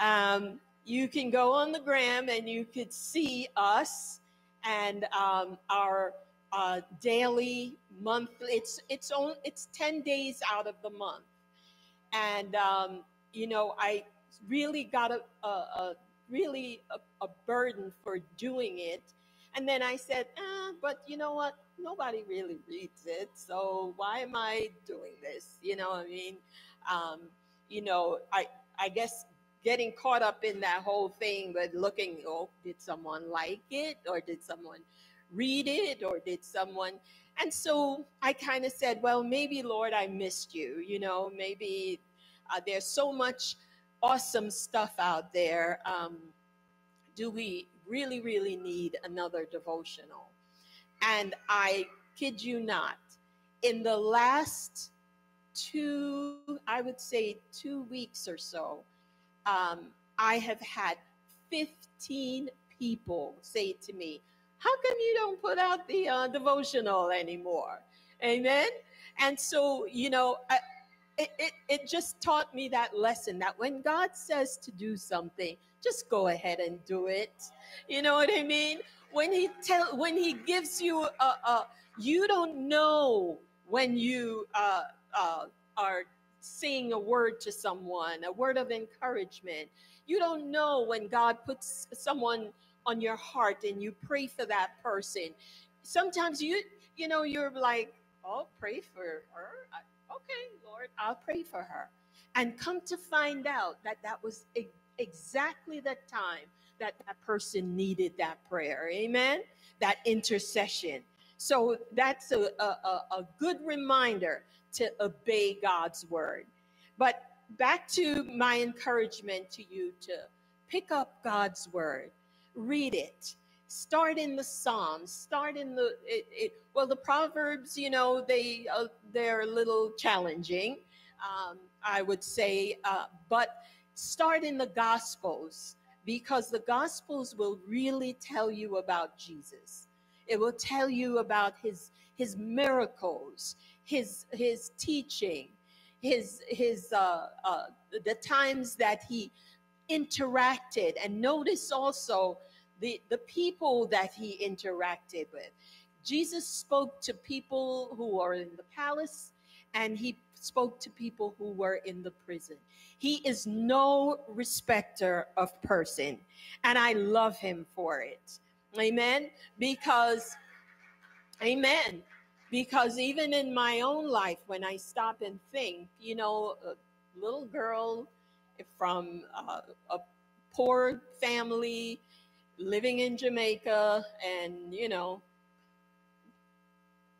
Um, you can go on the gram and you could see us and um, our uh, daily, monthly. It's it's on. It's ten days out of the month, and um, you know I really got a, a, a really a, a, burden for doing it, and then I said, ah, but you know what? Nobody really reads it, so why am I doing this? You know, I mean, um, you know, I I guess getting caught up in that whole thing, but looking, oh, did someone like it or did someone read it or did someone and so i kind of said well maybe lord i missed you you know maybe uh, there's so much awesome stuff out there um, do we really really need another devotional? And i kid you not in the last two i would say two weeks or so um, i have had 15 people say to me how come you don't put out the uh, devotional anymore? Amen. And so, you know, I, it, it, it just taught me that lesson that when God says to do something, just go ahead and do it. You know what I mean? When he tell when he gives you a, a you don't know when you uh, uh, are saying a word to someone, a word of encouragement. You don't know when God puts someone on your heart and you pray for that person. Sometimes you, you know, you're like, oh, pray for her. Okay, Lord, I'll pray for her. And come to find out that that was exactly the time that that person needed that prayer. Amen. That intercession. So that's a, a, a good reminder to obey God's word. But back to my encouragement to you to pick up God's word. Read it. Start in the psalms. Start in the it, it, well the proverbs you know they uh, they're a little challenging um, i would say uh, but start in the gospels because the gospels will really tell you about jesus. It will tell you about his his miracles his his teaching his his uh, uh the times that he interacted. And notice also the, the people that he interacted with. Jesus spoke to people who are in the palace and he spoke to people who were in the prison. He is no respecter of person, and I love him for it. Amen. Because, amen. Because even in my own life, when I stop and think, you know, a little girl from uh, a poor family living in Jamaica and, you know,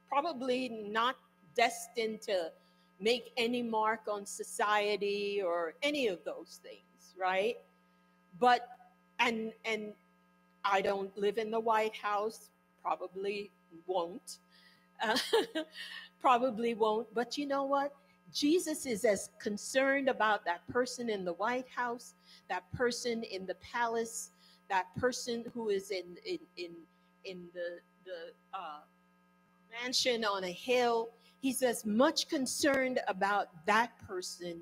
probably not destined to make any mark on society or any of those things, right? But and and I don't live in the White House, probably won't. Probably won't, but you know what? Jesus is as concerned about that person in the White House, that person in the palace, that person who is in in in, in the the uh, mansion on a hill. He's as much concerned about that person.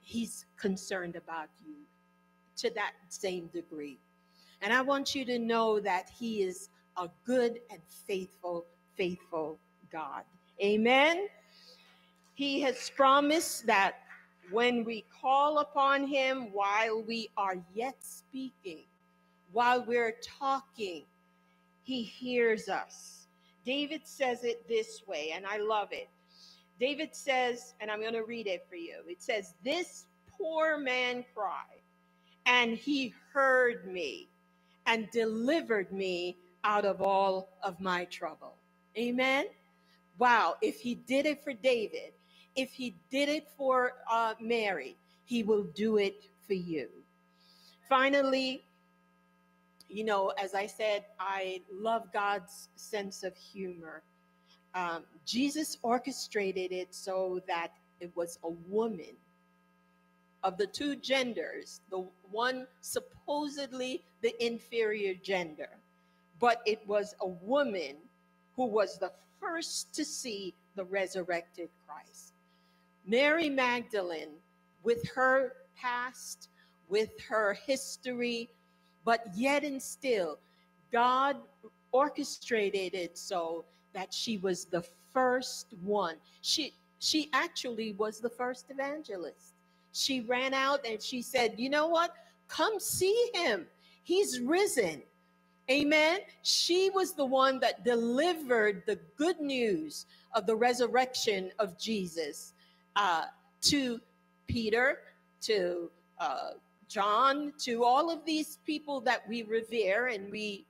He's concerned about you to that same degree. And I want you to know that He is a good and faithful, faithful God. Amen. He has promised that when we call upon Him while we are yet speaking, while we're talking, He hears us. David says it this way, and I love it. David says, and I'm going to read it for you. It says, This poor man cried, and he heard me and delivered me out of all of my trouble. Amen. Wow. If he did it for David, if he did it for uh, Mary, he will do it for you. Finally, you know, as I said, I love God's sense of humor. Um, Jesus orchestrated it so that it was a woman of the two genders, the one supposedly the inferior gender, but it was a woman who was the first to see the resurrected Christ. Mary Magdalene, with her past, with her history, but yet and still, God orchestrated it so that she was the first one. She she actually was the first evangelist. She ran out and she said, "You know what? Come see him. He's risen." Amen. She was the one that delivered the good news of the resurrection of Jesus uh, to Peter, to uh, John, to all of these people that we revere and we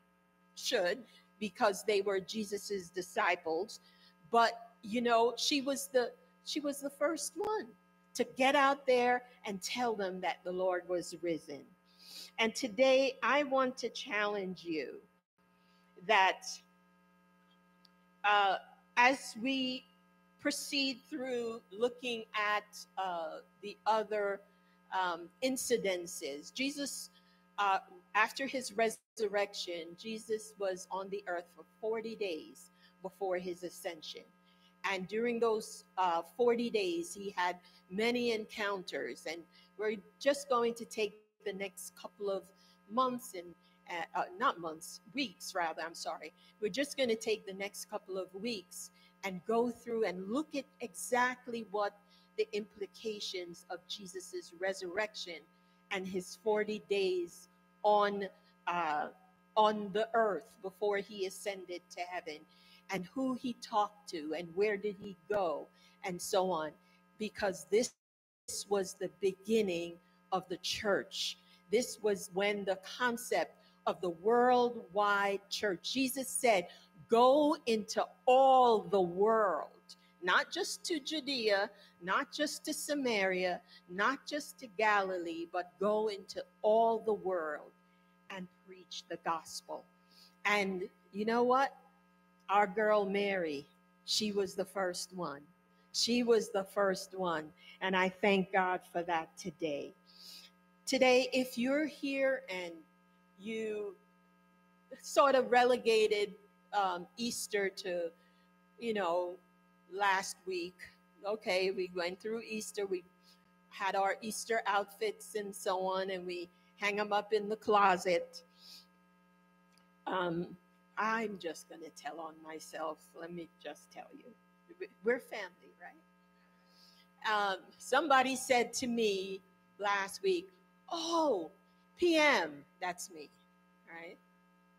should because they were Jesus's disciples. But you know, she was the she was the first one to get out there and tell them that the Lord was risen. And today I want to challenge you that uh, as we proceed through looking at uh, the other um, incidences. Jesus, uh, after his resurrection, Jesus was on the earth for 40 days before his ascension. And during those uh, 40 days, he had many encounters. And we're just going to take the next couple of months and uh, uh not months, weeks rather, I'm sorry. We're just going to take the next couple of weeks and go through and look at exactly what the implications of Jesus's resurrection and his 40 days on uh, on the earth before he ascended to heaven and who he talked to and where did he go and so on because this was the beginning of the church this was when the concept of the worldwide church jesus said go into all the world not just to Judea, not just to Samaria, not just to Galilee, but go into all the world and preach the gospel. And you know what? Our girl Mary, she was the first one. She was the first one. And I thank God for that today. Today, if you're here and you sort of relegated um, Easter to, you know, last week. Okay, we went through Easter. We had our Easter outfits and so on, and we hang them up in the closet. Um, I'm just going to tell on myself. Let me just tell you. We're family, right? Um, somebody said to me last week, Oh, PM, that's me, right?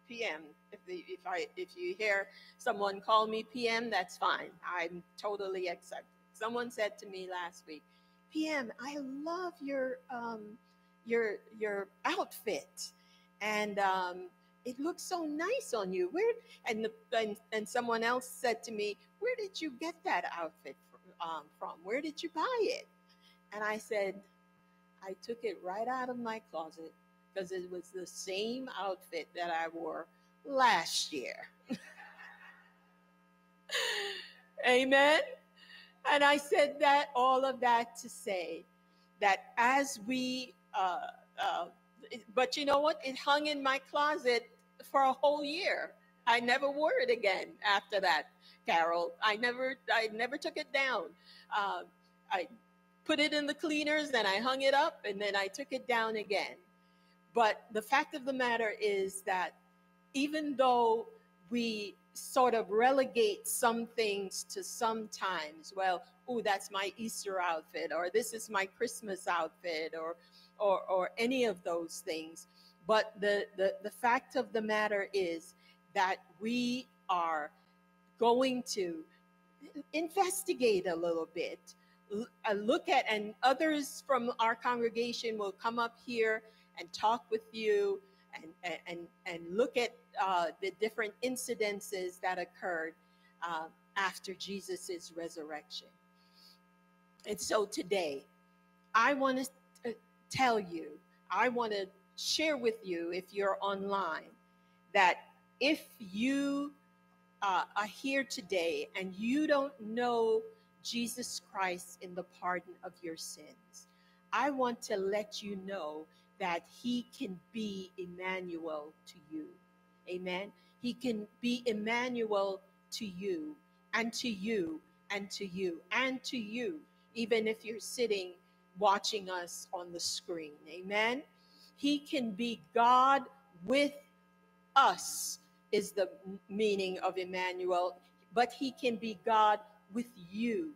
PM. If, the, if I if you hear someone call me PM, that's fine. I'm totally accept. Someone said to me last week, PM, I love your um, your your outfit, and um, it looks so nice on you. Where and the, and and someone else said to me, where did you get that outfit from? Um, from? Where did you buy it? And I said, I took it right out of my closet because it was the same outfit that I wore last year. Amen. And I said that all of that to say that as we, uh, uh, but you know what? It hung in my closet for a whole year. I never wore it again after that, Carol. I never, I never took it down. Uh, I put it in the cleaners, then I hung it up, and then I took it down again. But the fact of the matter is that even though we sort of relegate some things to sometimes, well, oh, that's my Easter outfit, or this is my Christmas outfit, or or or any of those things. But the the, the fact of the matter is that we are going to investigate a little bit uh, look at, and others from our congregation will come up here and talk with you and, and, and look at uh, the different incidences that occurred uh, after Jesus' resurrection. And so today, I want to tell you, I want to share with you, if you're online, that if you uh, are here today and you don't know Jesus Christ in the pardon of your sins. I want to let you know that He can be Emmanuel to you. Amen. He can be Emmanuel to you and to you and to you and to you, even if you're sitting watching us on the screen. Amen. He can be God with us, is the meaning of Emmanuel, but He can be God with you.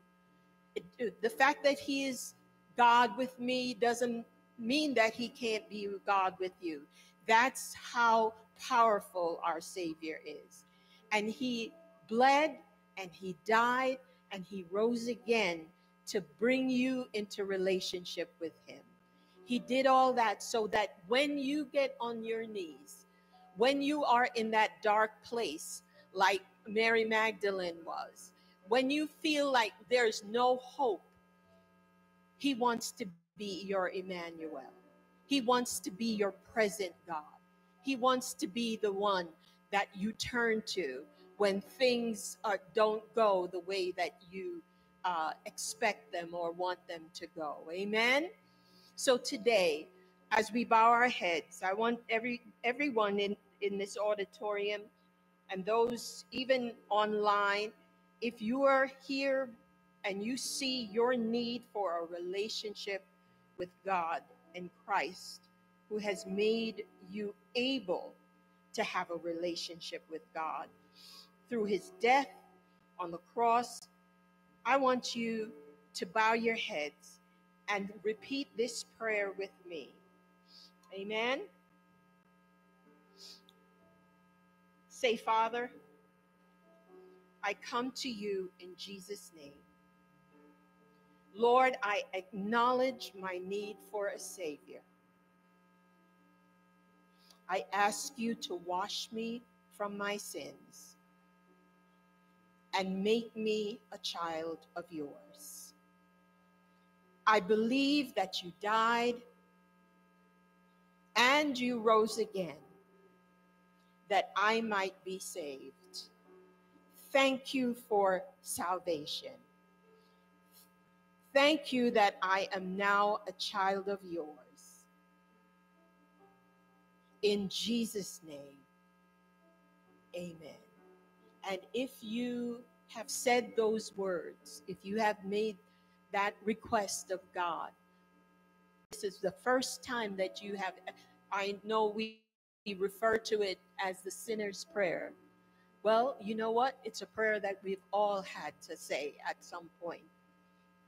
It, uh, the fact that he is God with me doesn't mean that he can't be God with you. That's how powerful our Savior is. And he bled and he died and he rose again to bring you into relationship with him. He did all that so that when you get on your knees, when you are in that dark place, like Mary Magdalene was, when you feel like there's no hope, He wants to be your Emmanuel. He wants to be your present God. He wants to be the one that you turn to when things uh, don't go the way that you uh, expect them or want them to go. Amen. So today, as we bow our heads, I want every everyone in in this auditorium and those even online if you are here and you see your need for a relationship with God and Christ, who has made you able to have a relationship with God through his death on the cross, I want you to bow your heads and repeat this prayer with me. Amen. Say, Father, I come to you in Jesus' name. Lord, I acknowledge my need for a Savior. I ask you to wash me from my sins and make me a child of yours. I believe that you died and you rose again that I might be saved thank you for salvation. Thank you that I am now a child of yours. In Jesus' name, amen. And if you have said those words, if you have made that request of God, this is the first time that you have. I know we refer to it as the sinner's prayer. Well, you know what? It's a prayer that we've all had to say at some point.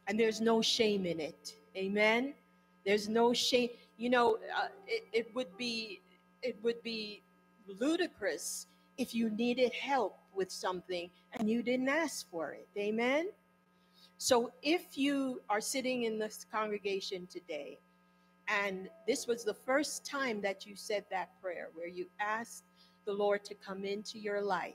And there's no shame in it. Amen. There's no shame. You know, uh, it, it would be it would be ludicrous if you needed help with something and you didn't ask for it. Amen. So if you are sitting in this congregation today and this was the first time that you said that prayer where you asked the Lord to come into your life,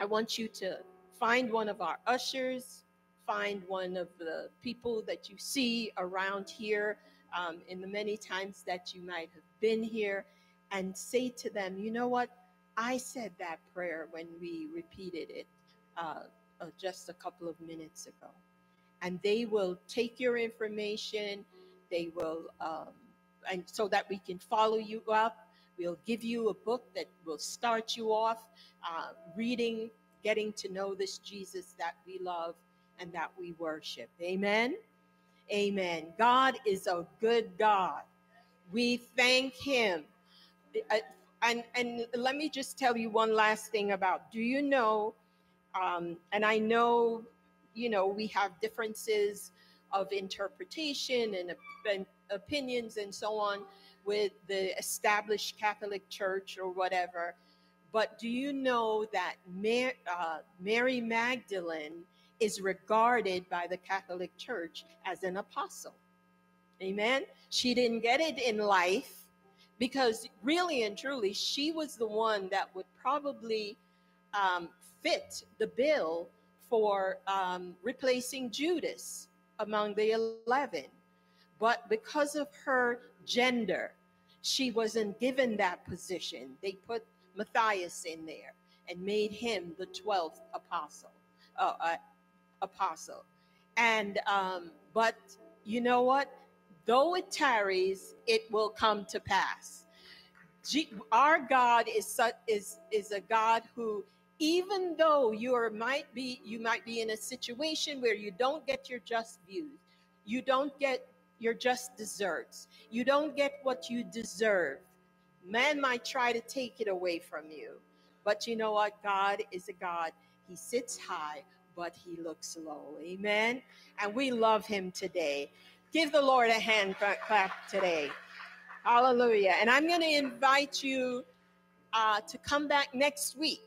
I want you to find one of our ushers, find one of the people that you see around here um, in the many times that you might have been here, and say to them, you know what? I said that prayer when we repeated it uh, uh, just a couple of minutes ago. And they will take your information, they will, um, and so that we can follow you up. We'll give you a book that will start you off uh, reading, getting to know this Jesus that we love and that we worship. Amen. Amen. God is a good God. We thank Him. Uh, And and let me just tell you one last thing about. Do you know? Um, and I know, you know, we have differences of interpretation and, and opinions and so on with the established Catholic Church or whatever. But do you know that Mar- uh, Mary Magdalene is regarded by the Catholic Church as an apostle? Amen. She didn't get it in life because really and truly, she was the one that would probably um, fit the bill for um, replacing Judas among the 11. But because of her gender, she wasn't given that position. They put Matthias in there and made him the 12th apostle. Uh, uh, apostle. And, um, but you know what? Though it tarries, it will come to pass. G- our God is such, is is a God who, even though you are might be you might be in a situation where you don't get your just views, you don't get your just deserts, you don't get what you deserve. Man might try to take it away from you, but you know what? God is a God. He sits high, but he looks low. Amen. And we love him today. Give the Lord a hand clap today. Hallelujah. And I'm going to invite you uh, to come back next week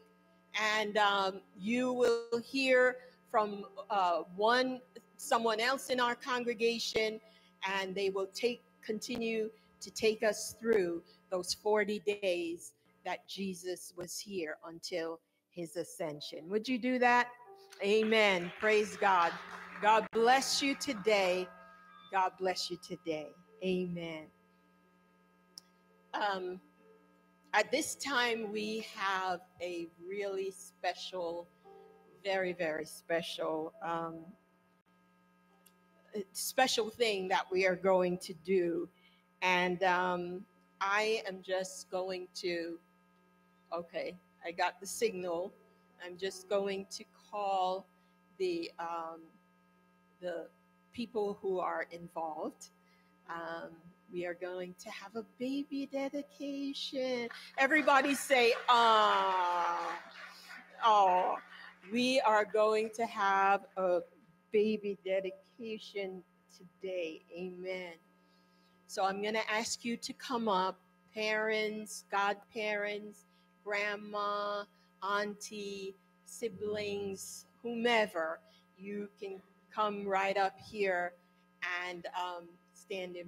and um, you will hear from uh, one someone else in our congregation and they will take continue to take us through those 40 days that Jesus was here until his ascension. Would you do that? Amen. Praise God. God bless you today. God bless you today. Amen. Um, at this time, we have a really special, very, very special, um, special thing that we are going to do. And um, I am just going to, okay, I got the signal. I'm just going to call the, um, the people who are involved. Um, we are going to have a baby dedication. Everybody say, ah, oh. We are going to have a baby dedication today. Amen. So I'm going to ask you to come up, parents, godparents, grandma, auntie, siblings, whomever. You can come right up here and um, stand in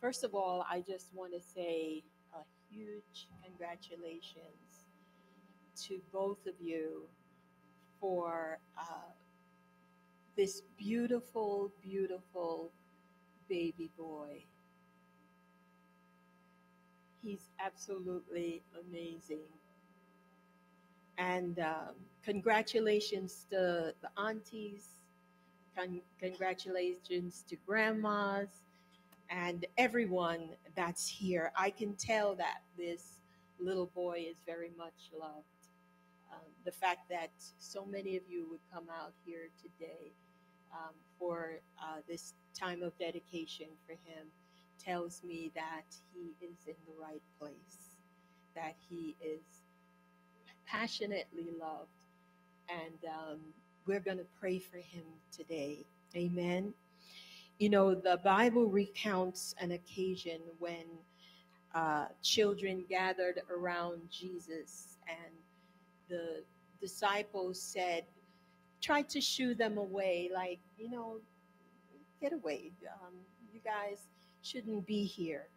First of all, I just want to say a huge congratulations to both of you for uh, this beautiful, beautiful baby boy. He's absolutely amazing. And um, congratulations to the aunties, con- congratulations to grandmas, and everyone that's here. I can tell that this little boy is very much loved. Um, the fact that so many of you would come out here today um, for uh, this time of dedication for him tells me that he is in the right place, that he is passionately loved. And um, we're going to pray for him today. Amen. You know, the Bible recounts an occasion when uh, children gathered around Jesus and the disciples said, try to shoo them away, like, you know, get away. Um, you guys shouldn't be here.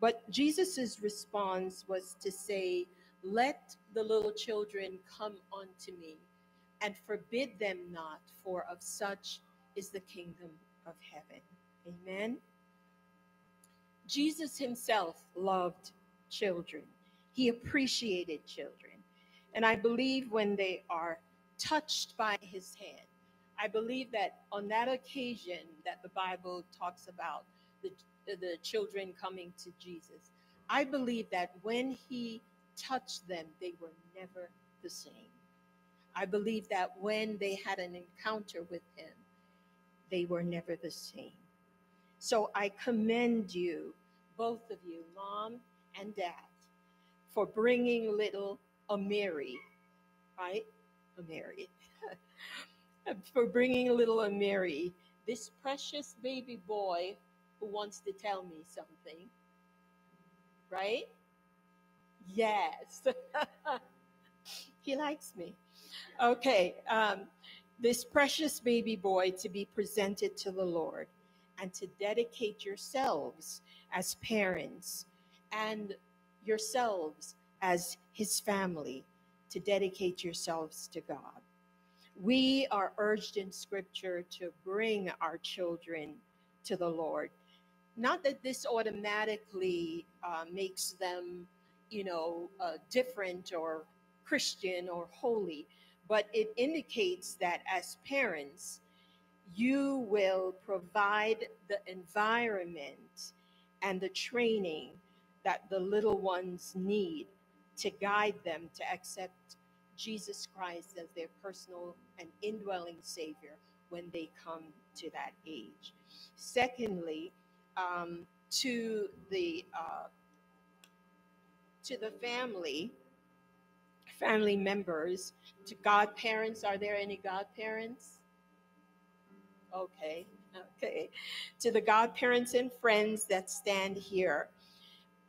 But Jesus' response was to say, Let the little children come unto me, and forbid them not, for of such is the kingdom of heaven. Amen. Jesus himself loved children, he appreciated children. And I believe when they are touched by his hand, I believe that on that occasion that the Bible talks about the, the children coming to Jesus, I believe that when he touched them, they were never the same. I believe that when they had an encounter with him, they were never the same. So I commend you, both of you, mom and dad, for bringing little Amiri, right? Amiri. for bringing little Amiri, this precious baby boy who wants to tell me something, right? Yes. he likes me. Okay. Um, this precious baby boy to be presented to the Lord and to dedicate yourselves as parents and yourselves as his family to dedicate yourselves to God. We are urged in scripture to bring our children to the Lord. Not that this automatically uh, makes them, you know, uh, different or Christian or holy, but it indicates that as parents, you will provide the environment and the training that the little ones need to guide them to accept Jesus Christ as their personal and indwelling Savior when they come to that age. Secondly, um, to the uh, to the family, family members, to godparents. Are there any godparents? Okay, okay. To the godparents and friends that stand here,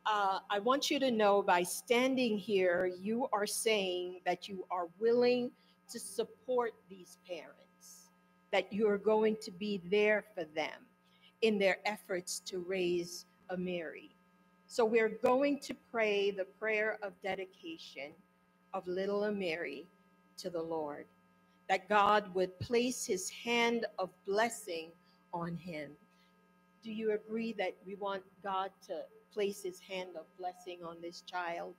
uh, I want you to know by standing here, you are saying that you are willing to support these parents, that you are going to be there for them in their efforts to raise Amiri. So we're going to pray the prayer of dedication of little Mary to the Lord, that God would place his hand of blessing on him. Do you agree that we want God to place his hand of blessing on this child?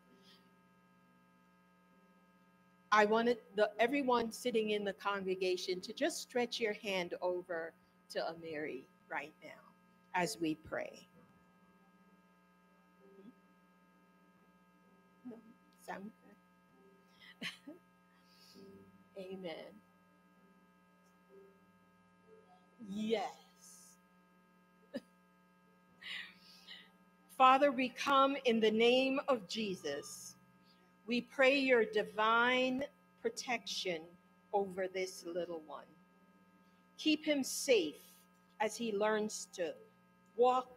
I wanted the, everyone sitting in the congregation to just stretch your hand over to Amiri right now as we pray. No, sound. Amen. Yes. Father, we come in the name of Jesus. We pray your divine protection over this little one. Keep him safe as he learns to walk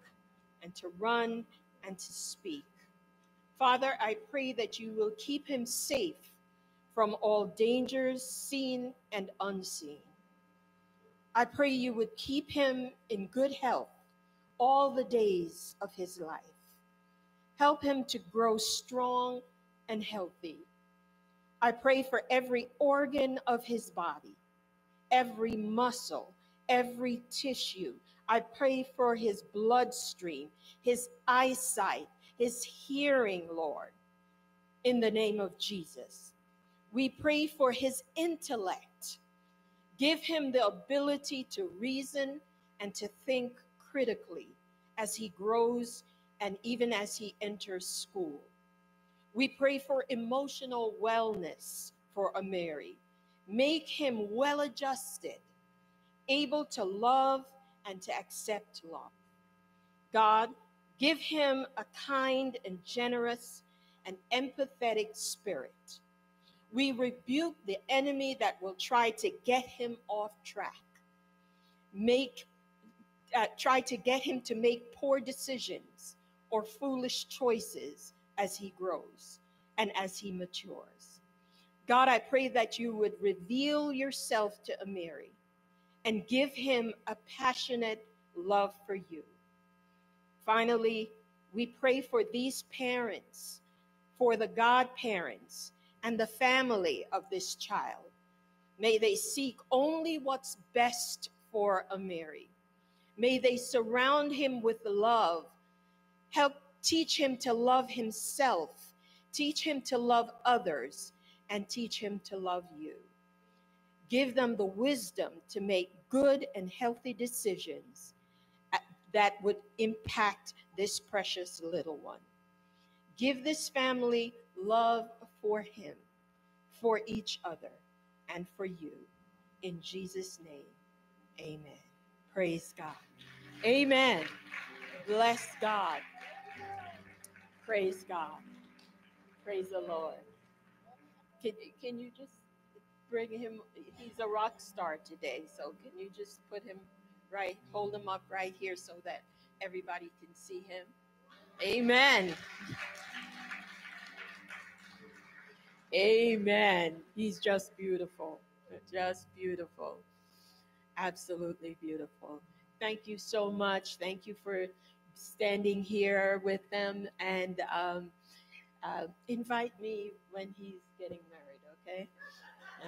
and to run and to speak. Father, I pray that you will keep him safe from all dangers, seen and unseen. I pray you would keep him in good health all the days of his life. Help him to grow strong and healthy. I pray for every organ of his body, every muscle, every tissue. I pray for his bloodstream, his eyesight, his hearing, Lord, in the name of Jesus. We pray for his intellect. Give him the ability to reason and to think critically as he grows and even as he enters school. We pray for emotional wellness for Amiri. Make him well adjusted, able to love and to accept love. God, give him a kind and generous and empathetic spirit. We rebuke the enemy that will try to get him off track, make, uh, try to get him to make poor decisions or foolish choices as he grows and as he matures. God, I pray that you would reveal yourself to Amiri and give him a passionate love for you. Finally, we pray for these parents, for the godparents, and the family of this child. May they seek only what's best for Amiri. May they surround him with love. Help teach him to love himself, teach him to love others, and teach him to love you. Give them the wisdom to make good and healthy decisions that would impact this precious little one. Give this family love for him, for each other, and for you. In Jesus' name, amen. Praise God. Amen. Bless God. Praise God. Praise the Lord. Can, can you just bring him? He's a rock star today. So can you just put him right, hold him up right here so that everybody can see him? Amen. Amen. He's just beautiful. Just beautiful. Absolutely beautiful. Thank you so much. Thank you for standing here with them and um, uh, invite me when he's getting married, okay?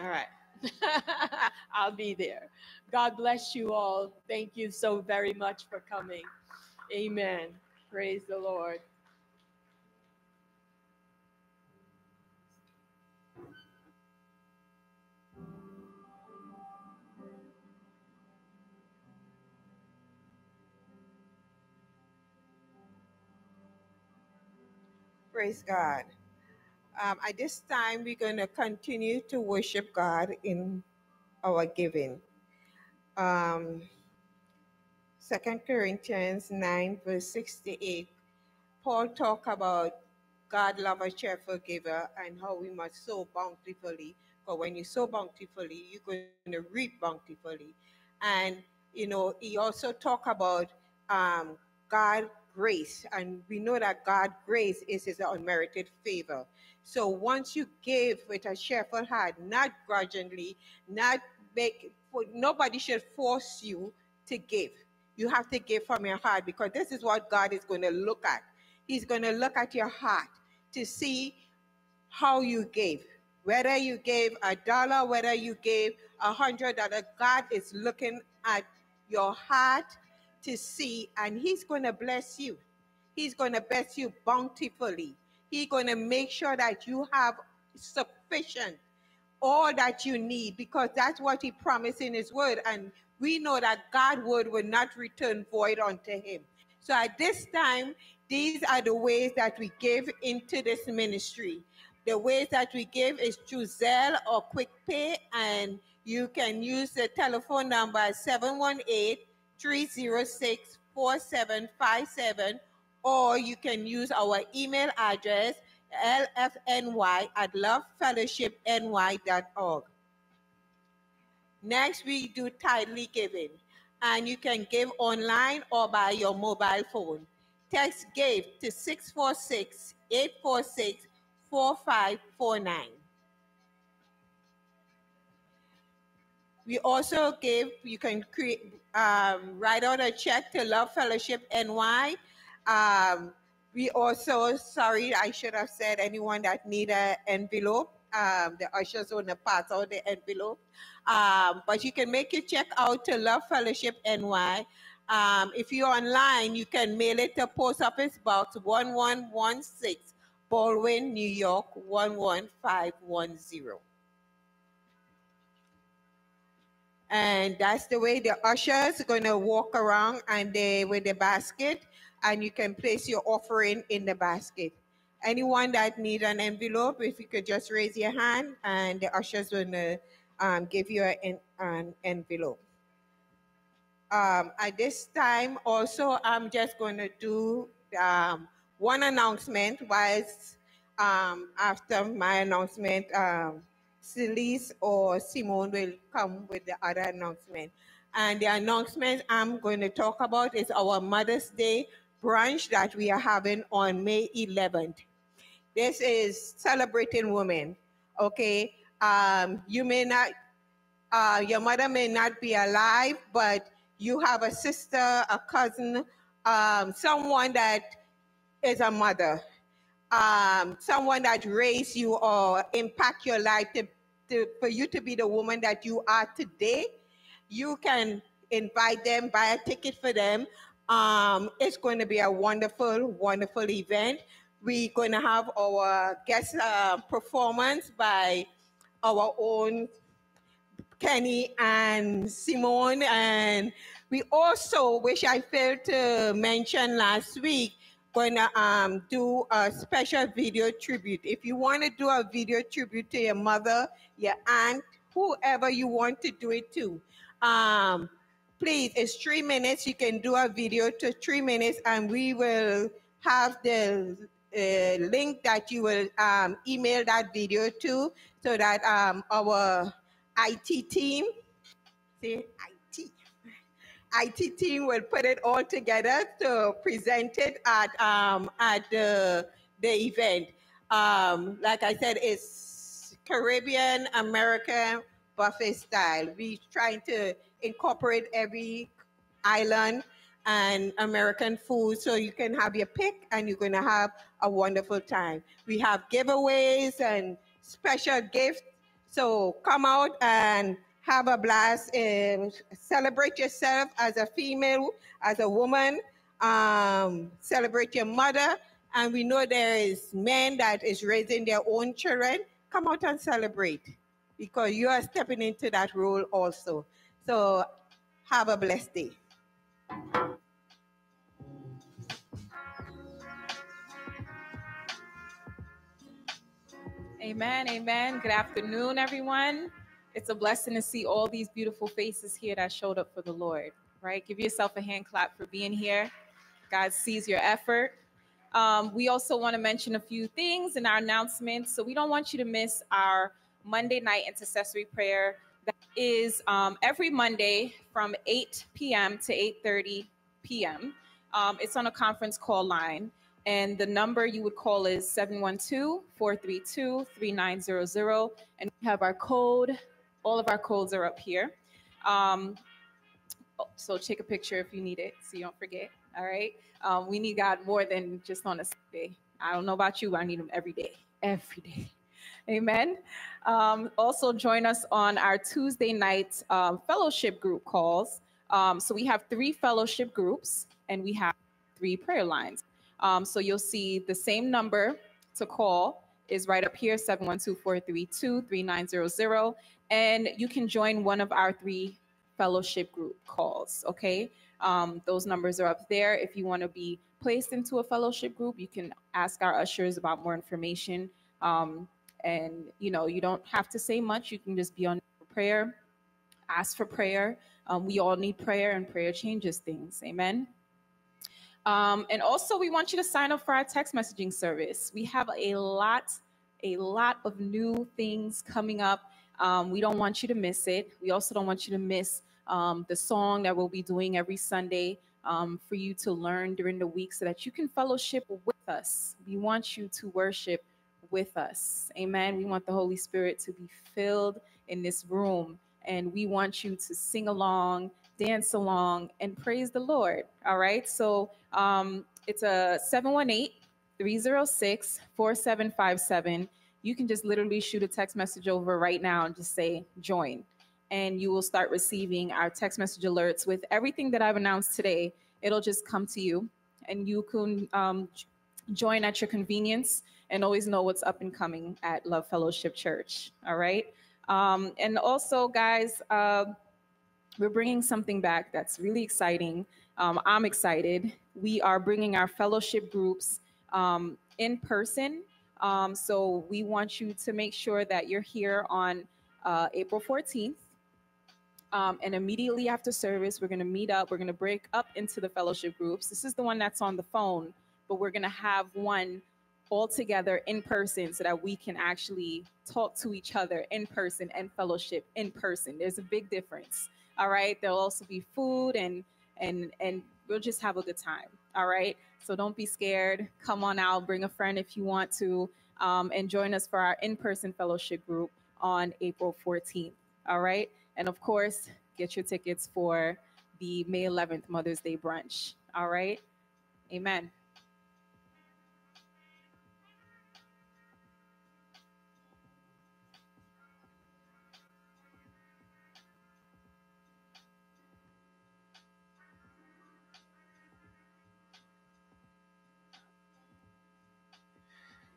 All right. I'll be there. God bless you all. Thank you so very much for coming. Amen. Praise the Lord. Praise God. Um, at this time, we're going to continue to worship God in our giving. Um, 2 Corinthians 9, verse 68, Paul talk about God love a cheerful giver and how we must sow bountifully. But when you sow bountifully, you're going to reap bountifully. And, you know, he also talk about um, God grace. And we know that God grace is his unmerited favor. So once you give with a cheerful heart, not grudgingly, not make, nobody should force you to give. You have to give from your heart because this is what God is going to look at. He's going to look at your heart to see how you gave. Whether you gave a dollar, whether you gave a hundred dollar, God is looking at your heart to see, and He's going to bless you. He's going to bless you bountifully. He's going to make sure that you have sufficient, all that you need, because that's what He promised in His word. And we know that God's word will not return void unto Him. So at this time, these are the ways that we give into this ministry. The ways that we give is through Zelle or Quick Pay, and you can use the telephone number 718 306 4757, or you can use our email address lfny at lovefellowshipny.org. Next, we do Tithe.ly giving, and you can give online or by your mobile phone. Text GIVE to 646 846 4549. We also give, you can create, um, write out a check to Love Fellowship NY. Um, we also, sorry, I should have said anyone that need an envelope. Um, the ushers on the pass out the envelope. Um, but you can make your check out to Love Fellowship NY. Um, if you're online, you can mail it to Post Office Box 1116, Baldwin, New York 11510. And that's the way the ushers are going to walk around and they with the basket, and you can place your offering in the basket. Anyone that need an envelope, if you could just raise your hand, and the ushers will um, give you an, an envelope. Um, at this time, also, I'm just going to do um, one announcement. Whilst um, after my announcement, um, Celise or Simone will come with the other announcement. And the announcement I'm going to talk about is our Mother's Day brunch that we are having on May 11th. This is celebrating women. Okay, um, you may not, uh, your mother may not be alive, but you have a sister, a cousin, um, someone that is a mother, um, someone that raised you or impact your life to, to, for you to be the woman that you are today. You can invite them, buy a ticket for them. Um, it's going to be a wonderful, wonderful event. We're going to have our guest uh, performance by our own Kenny and Simone. And we also, which I failed to mention last week, going to um, do a special video tribute. If you want to do a video tribute to your mother, your aunt, whoever you want to do it to, um, please, it's three minutes. You can do a video to three minutes, and we will have the uh, link that you will um, email that video to so that um, our IT team, see, IT, team will put it all together to present it at um, at the the event. Um, like I said, it's Caribbean American buffet style. We're trying to incorporate every island and American food so you can have your pick and you're going to have a wonderful time. We have giveaways and special gifts. So come out and have a blast and celebrate yourself as a female, as a woman. Um, celebrate your mother. And we know there is men that is raising their own children. Come out and celebrate because you are stepping into that role also. So have a blessed day. Amen. Amen. Good afternoon, everyone. It's a blessing to see all these beautiful faces here that showed up for the Lord, right? Give yourself a hand clap for being here. God sees your effort. Um, we also want to mention a few things in our announcements. So we don't want you to miss our Monday night intercessory prayer. That is um, every Monday from 8 p.m. to 8:30 p.m. Um, it's on a conference call line. And the number you would call is 712 432 3900. And we have our code. All of our codes are up here. Um, so take a picture if you need it so you don't forget. All right. Um, we need God more than just on a day. I don't know about you, I need Him every day. Every day. Amen. Um, also, join us on our Tuesday night um, fellowship group calls. Um, so we have three fellowship groups and we have three prayer lines. Um, so you'll see the same number to call is right up here 712-432-3900 and you can join one of our three fellowship group calls okay um, those numbers are up there if you want to be placed into a fellowship group you can ask our ushers about more information Um, and you know, you don't have to say much. You can just be on prayer, ask for prayer. Um, we all need prayer, and prayer changes things. Amen. Um, and also, we want you to sign up for our text messaging service. We have a lot, a lot of new things coming up. Um, we don't want you to miss it. We also don't want you to miss um, the song that we'll be doing every Sunday um, for you to learn during the week so that you can fellowship with us. We want you to worship with us. Amen. We want the Holy Spirit to be filled in this room, and we want you to sing along, dance along, and praise the Lord. All right. So um, it's a 718 306 4757. You can just literally shoot a text message over right now and just say join. And you will start receiving our text message alerts with everything that I've announced today. It'll just come to you, and you can um, join at your convenience and always know what's up and coming at Love Fellowship Church. All right. Um, and also, guys, uh, we're bringing something back that's really exciting. Um, I'm excited. We are bringing our fellowship groups um, in person. Um, so we want you to make sure that you're here on uh, April 14th. Um, and immediately after service, we're going to meet up. We're going to break up into the fellowship groups. This is the one that's on the phone, but we're going to have one all together in person so that we can actually talk to each other in person and fellowship in person. There's a big difference. All right. There'll also be food and and and we'll just have a good time. All right. So don't be scared. Come on out. Bring a friend if you want to, um, and join us for our in-person fellowship group on April 14th. All right. And of course, get your tickets for the May 11th Mother's Day brunch. All right. Amen.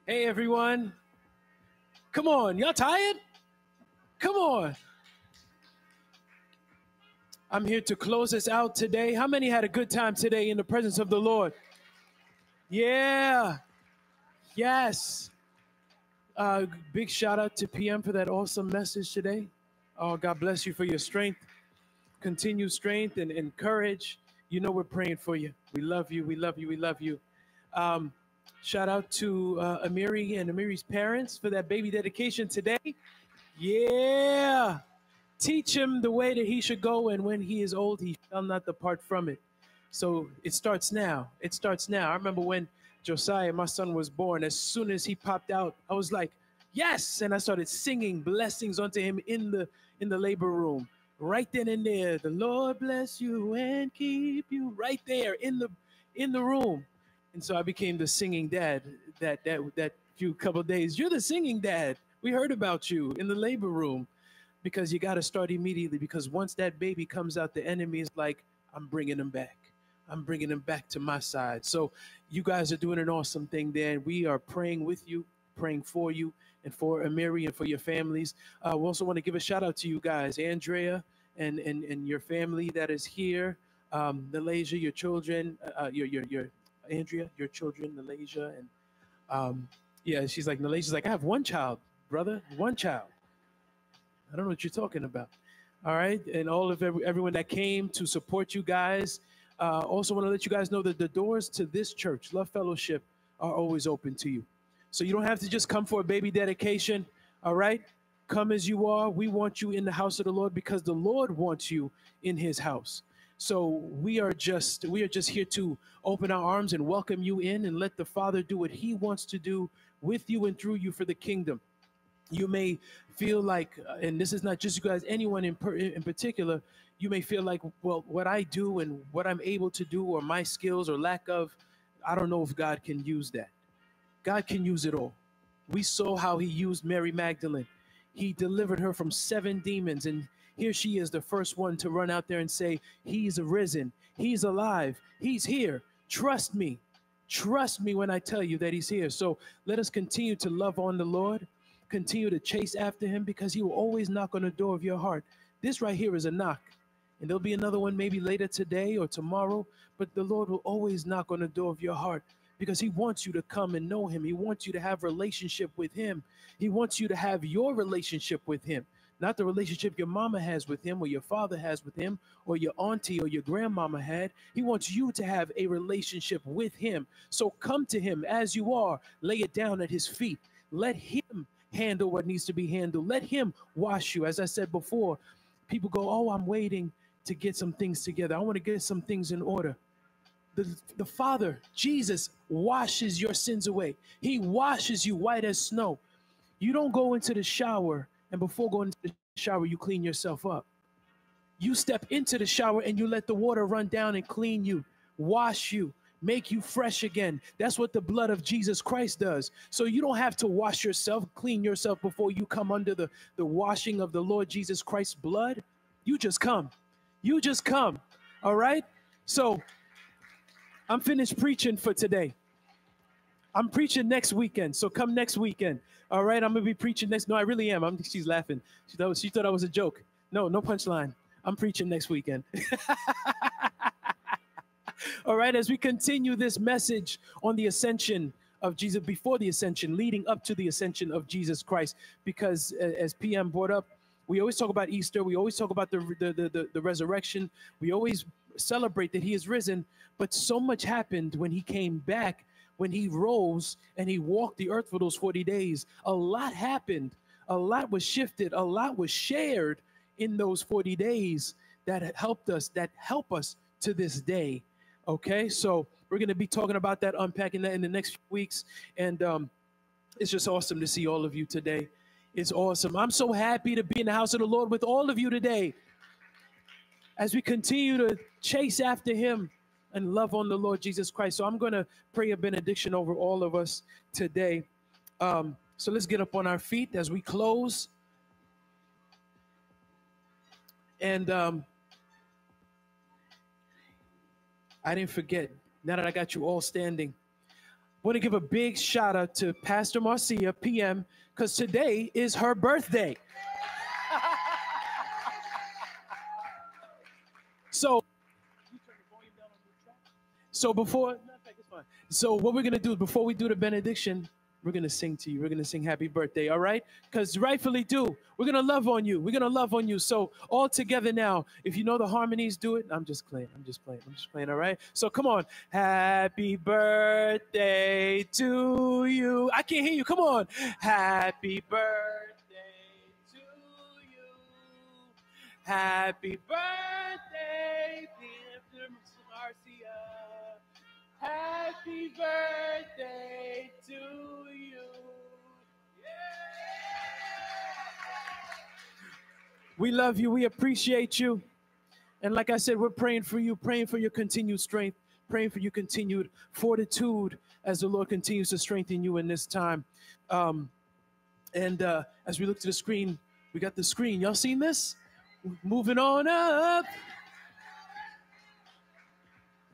Hey, everyone. Come on. Y'all tired? Come on. I'm here to close us out today. How many had a good time today in the presence of the Lord? Yeah. Yes. Uh, big shout out to PM for that awesome message today. Oh, God bless you for your strength, continued strength and, and courage. You know, we're praying for you. We love you. We love you. We love you. Um, shout out to uh, Amiri and Amiri's parents for that baby dedication today. Yeah. Teach him the way that he should go, and when he is old, he shall not depart from it. So it starts now. It starts now. I remember when Josiah, my son, was born. As soon as he popped out, I was like, "Yes!" And I started singing blessings unto him in the in the labor room. Right then and there, the Lord bless you and keep you. Right there in the in the room, and so I became the singing dad. That that that few couple days. You're the singing dad. We heard about you in the labor room because you got to start immediately because once that baby comes out the enemy is like i'm bringing him back i'm bringing him back to my side so you guys are doing an awesome thing there and we are praying with you praying for you and for amiri and for your families uh, we also want to give a shout out to you guys andrea and and, and your family that is here um, Malaysia, your children, uh, your, your, your, Andrea, your children, Malaysia, and um, yeah, she's like, Malaysia's like, I have one child, brother, one child. I don't know what you're talking about. All right. And all of every, everyone that came to support you guys. Uh, also, want to let you guys know that the doors to this church, Love Fellowship, are always open to you. So you don't have to just come for a baby dedication. All right. Come as you are. We want you in the house of the Lord because the Lord wants you in his house. So we are just we are just here to open our arms and welcome you in and let the Father do what he wants to do with you and through you for the kingdom. You may feel like uh, and this is not just you guys anyone in, per, in particular you may feel like well what i do and what i'm able to do or my skills or lack of i don't know if god can use that. God can use it all. We saw how he used mary magdalene. He delivered her from seven demons and here she is the first one to run out there and say he's arisen he's alive he's here trust me trust me when i tell you that he's here so let us continue to love on the lord continue to chase after him because he will always knock on the door of your heart. This right here is a knock. And there'll be another one maybe later today or tomorrow, but the Lord will always knock on the door of your heart because he wants you to come and know him. He wants you to have relationship with him. He wants you to have your relationship with him, not the relationship your mama has with him or your father has with him or your auntie or your grandmama had. He wants you to have a relationship with him. So come to him as you are, lay it down at his feet. Let him handle what needs to be handled. Let him wash you. As I said before, people go, "Oh, I'm waiting to get some things together. I want to get some things in order." the, the Father, Jesus, washes your sins away. He washes you white as snow. You don't go into the shower and before going to the shower, you clean yourself up. You step into the shower and you let the water run down and clean you, wash you, make you fresh again. That's what the blood of Jesus Christ does. So you don't have to wash yourself, clean yourself before you come under the, the washing of the Lord Jesus Christ's blood. You just come. You just come. All right? So I'm finished preaching for today. I'm preaching next weekend, so come next weekend. All right, I'm gonna be preaching next. No, I really am. I'm, she's laughing. She thought she thought I was a joke. No, no punchline. I'm preaching next weekend. All right, as we continue this message on the ascension of Jesus, before the ascension, leading up to the ascension of Jesus Christ, because as PM brought up, we always talk about Easter. We always talk about the the, the, the, resurrection. We always celebrate that he is risen. But so much happened when he came back, when he rose and he walked the earth for those 40 days. A lot happened. A lot was shifted. A lot was shared in those 40 days that helped us, that help us to this day. Okay, so we're going to be talking about that, unpacking that in the next few weeks. And um, it's just awesome to see all of you today. It's awesome. I'm so happy to be in the house of the Lord with all of you today as we continue to chase after him and love on the Lord Jesus Christ. So I'm going to pray a benediction over all of us today. Um, so let's get up on our feet as we close. And um, I didn't forget, now that I got you all standing, I want to give a big shout out to Pastor Marcia, PM, because today is her birthday. So, so before, so what we're gonna due before we do the benediction, we're gonna sing to you. We're gonna sing happy birthday, all right? Because rightfully do. We're gonna love on you. We're gonna love on you. So all together now, if you know the harmonies, do it. I'm just playing. I'm just playing. I'm just playing. All right. So come on. Happy birthday to you. I can't hear you. Come on. Happy birthday to you. Happy birthday, Happy birthday to you. We love you. We appreciate you. And like I said, we're praying for you, praying for your continued strength, praying for your continued fortitude as the Lord continues to strengthen you in this time. Um, and uh, as we look to the screen, we got the screen. Y'all seen this? Moving on up.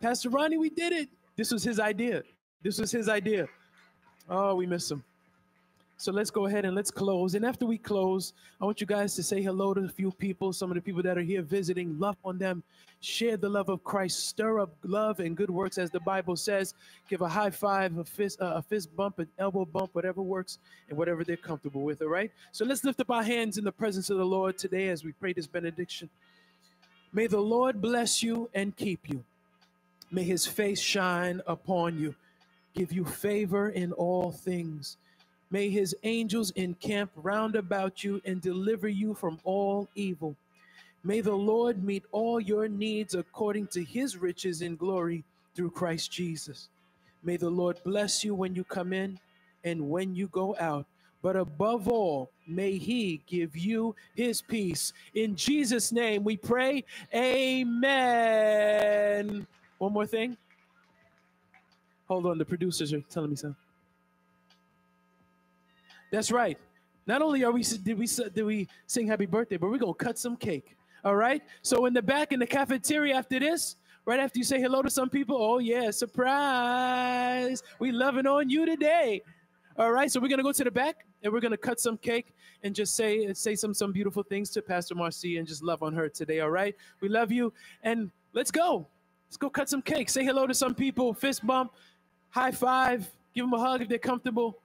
Pastor Ronnie, we did it. This was his idea. This was his idea. Oh, we miss him. So let's go ahead and let's close. And after we close, I want you guys to say hello to a few people, some of the people that are here visiting, love on them, share the love of Christ, stir up love and good works, as the Bible says. Give a high five, a fist, uh, a fist bump, an elbow bump, whatever works, and whatever they're comfortable with. All right. So let's lift up our hands in the presence of the Lord today as we pray this benediction. May the Lord bless you and keep you. May his face shine upon you, give you favor in all things. May his angels encamp round about you and deliver you from all evil. May the Lord meet all your needs according to his riches in glory through Christ Jesus. May the Lord bless you when you come in and when you go out. But above all, may he give you his peace. In Jesus' name we pray. Amen. One more thing. Hold on, the producers are telling me something. That's right. Not only are we did we did we sing happy birthday, but we're gonna cut some cake. All right. So in the back in the cafeteria after this, right after you say hello to some people, oh yeah, surprise! We loving on you today. All right. So we're gonna go to the back and we're gonna cut some cake and just say say some some beautiful things to Pastor Marcia and just love on her today. All right. We love you and let's go. Let's go cut some cake. Say hello to some people. Fist bump. high five, give them a hug if they're comfortable.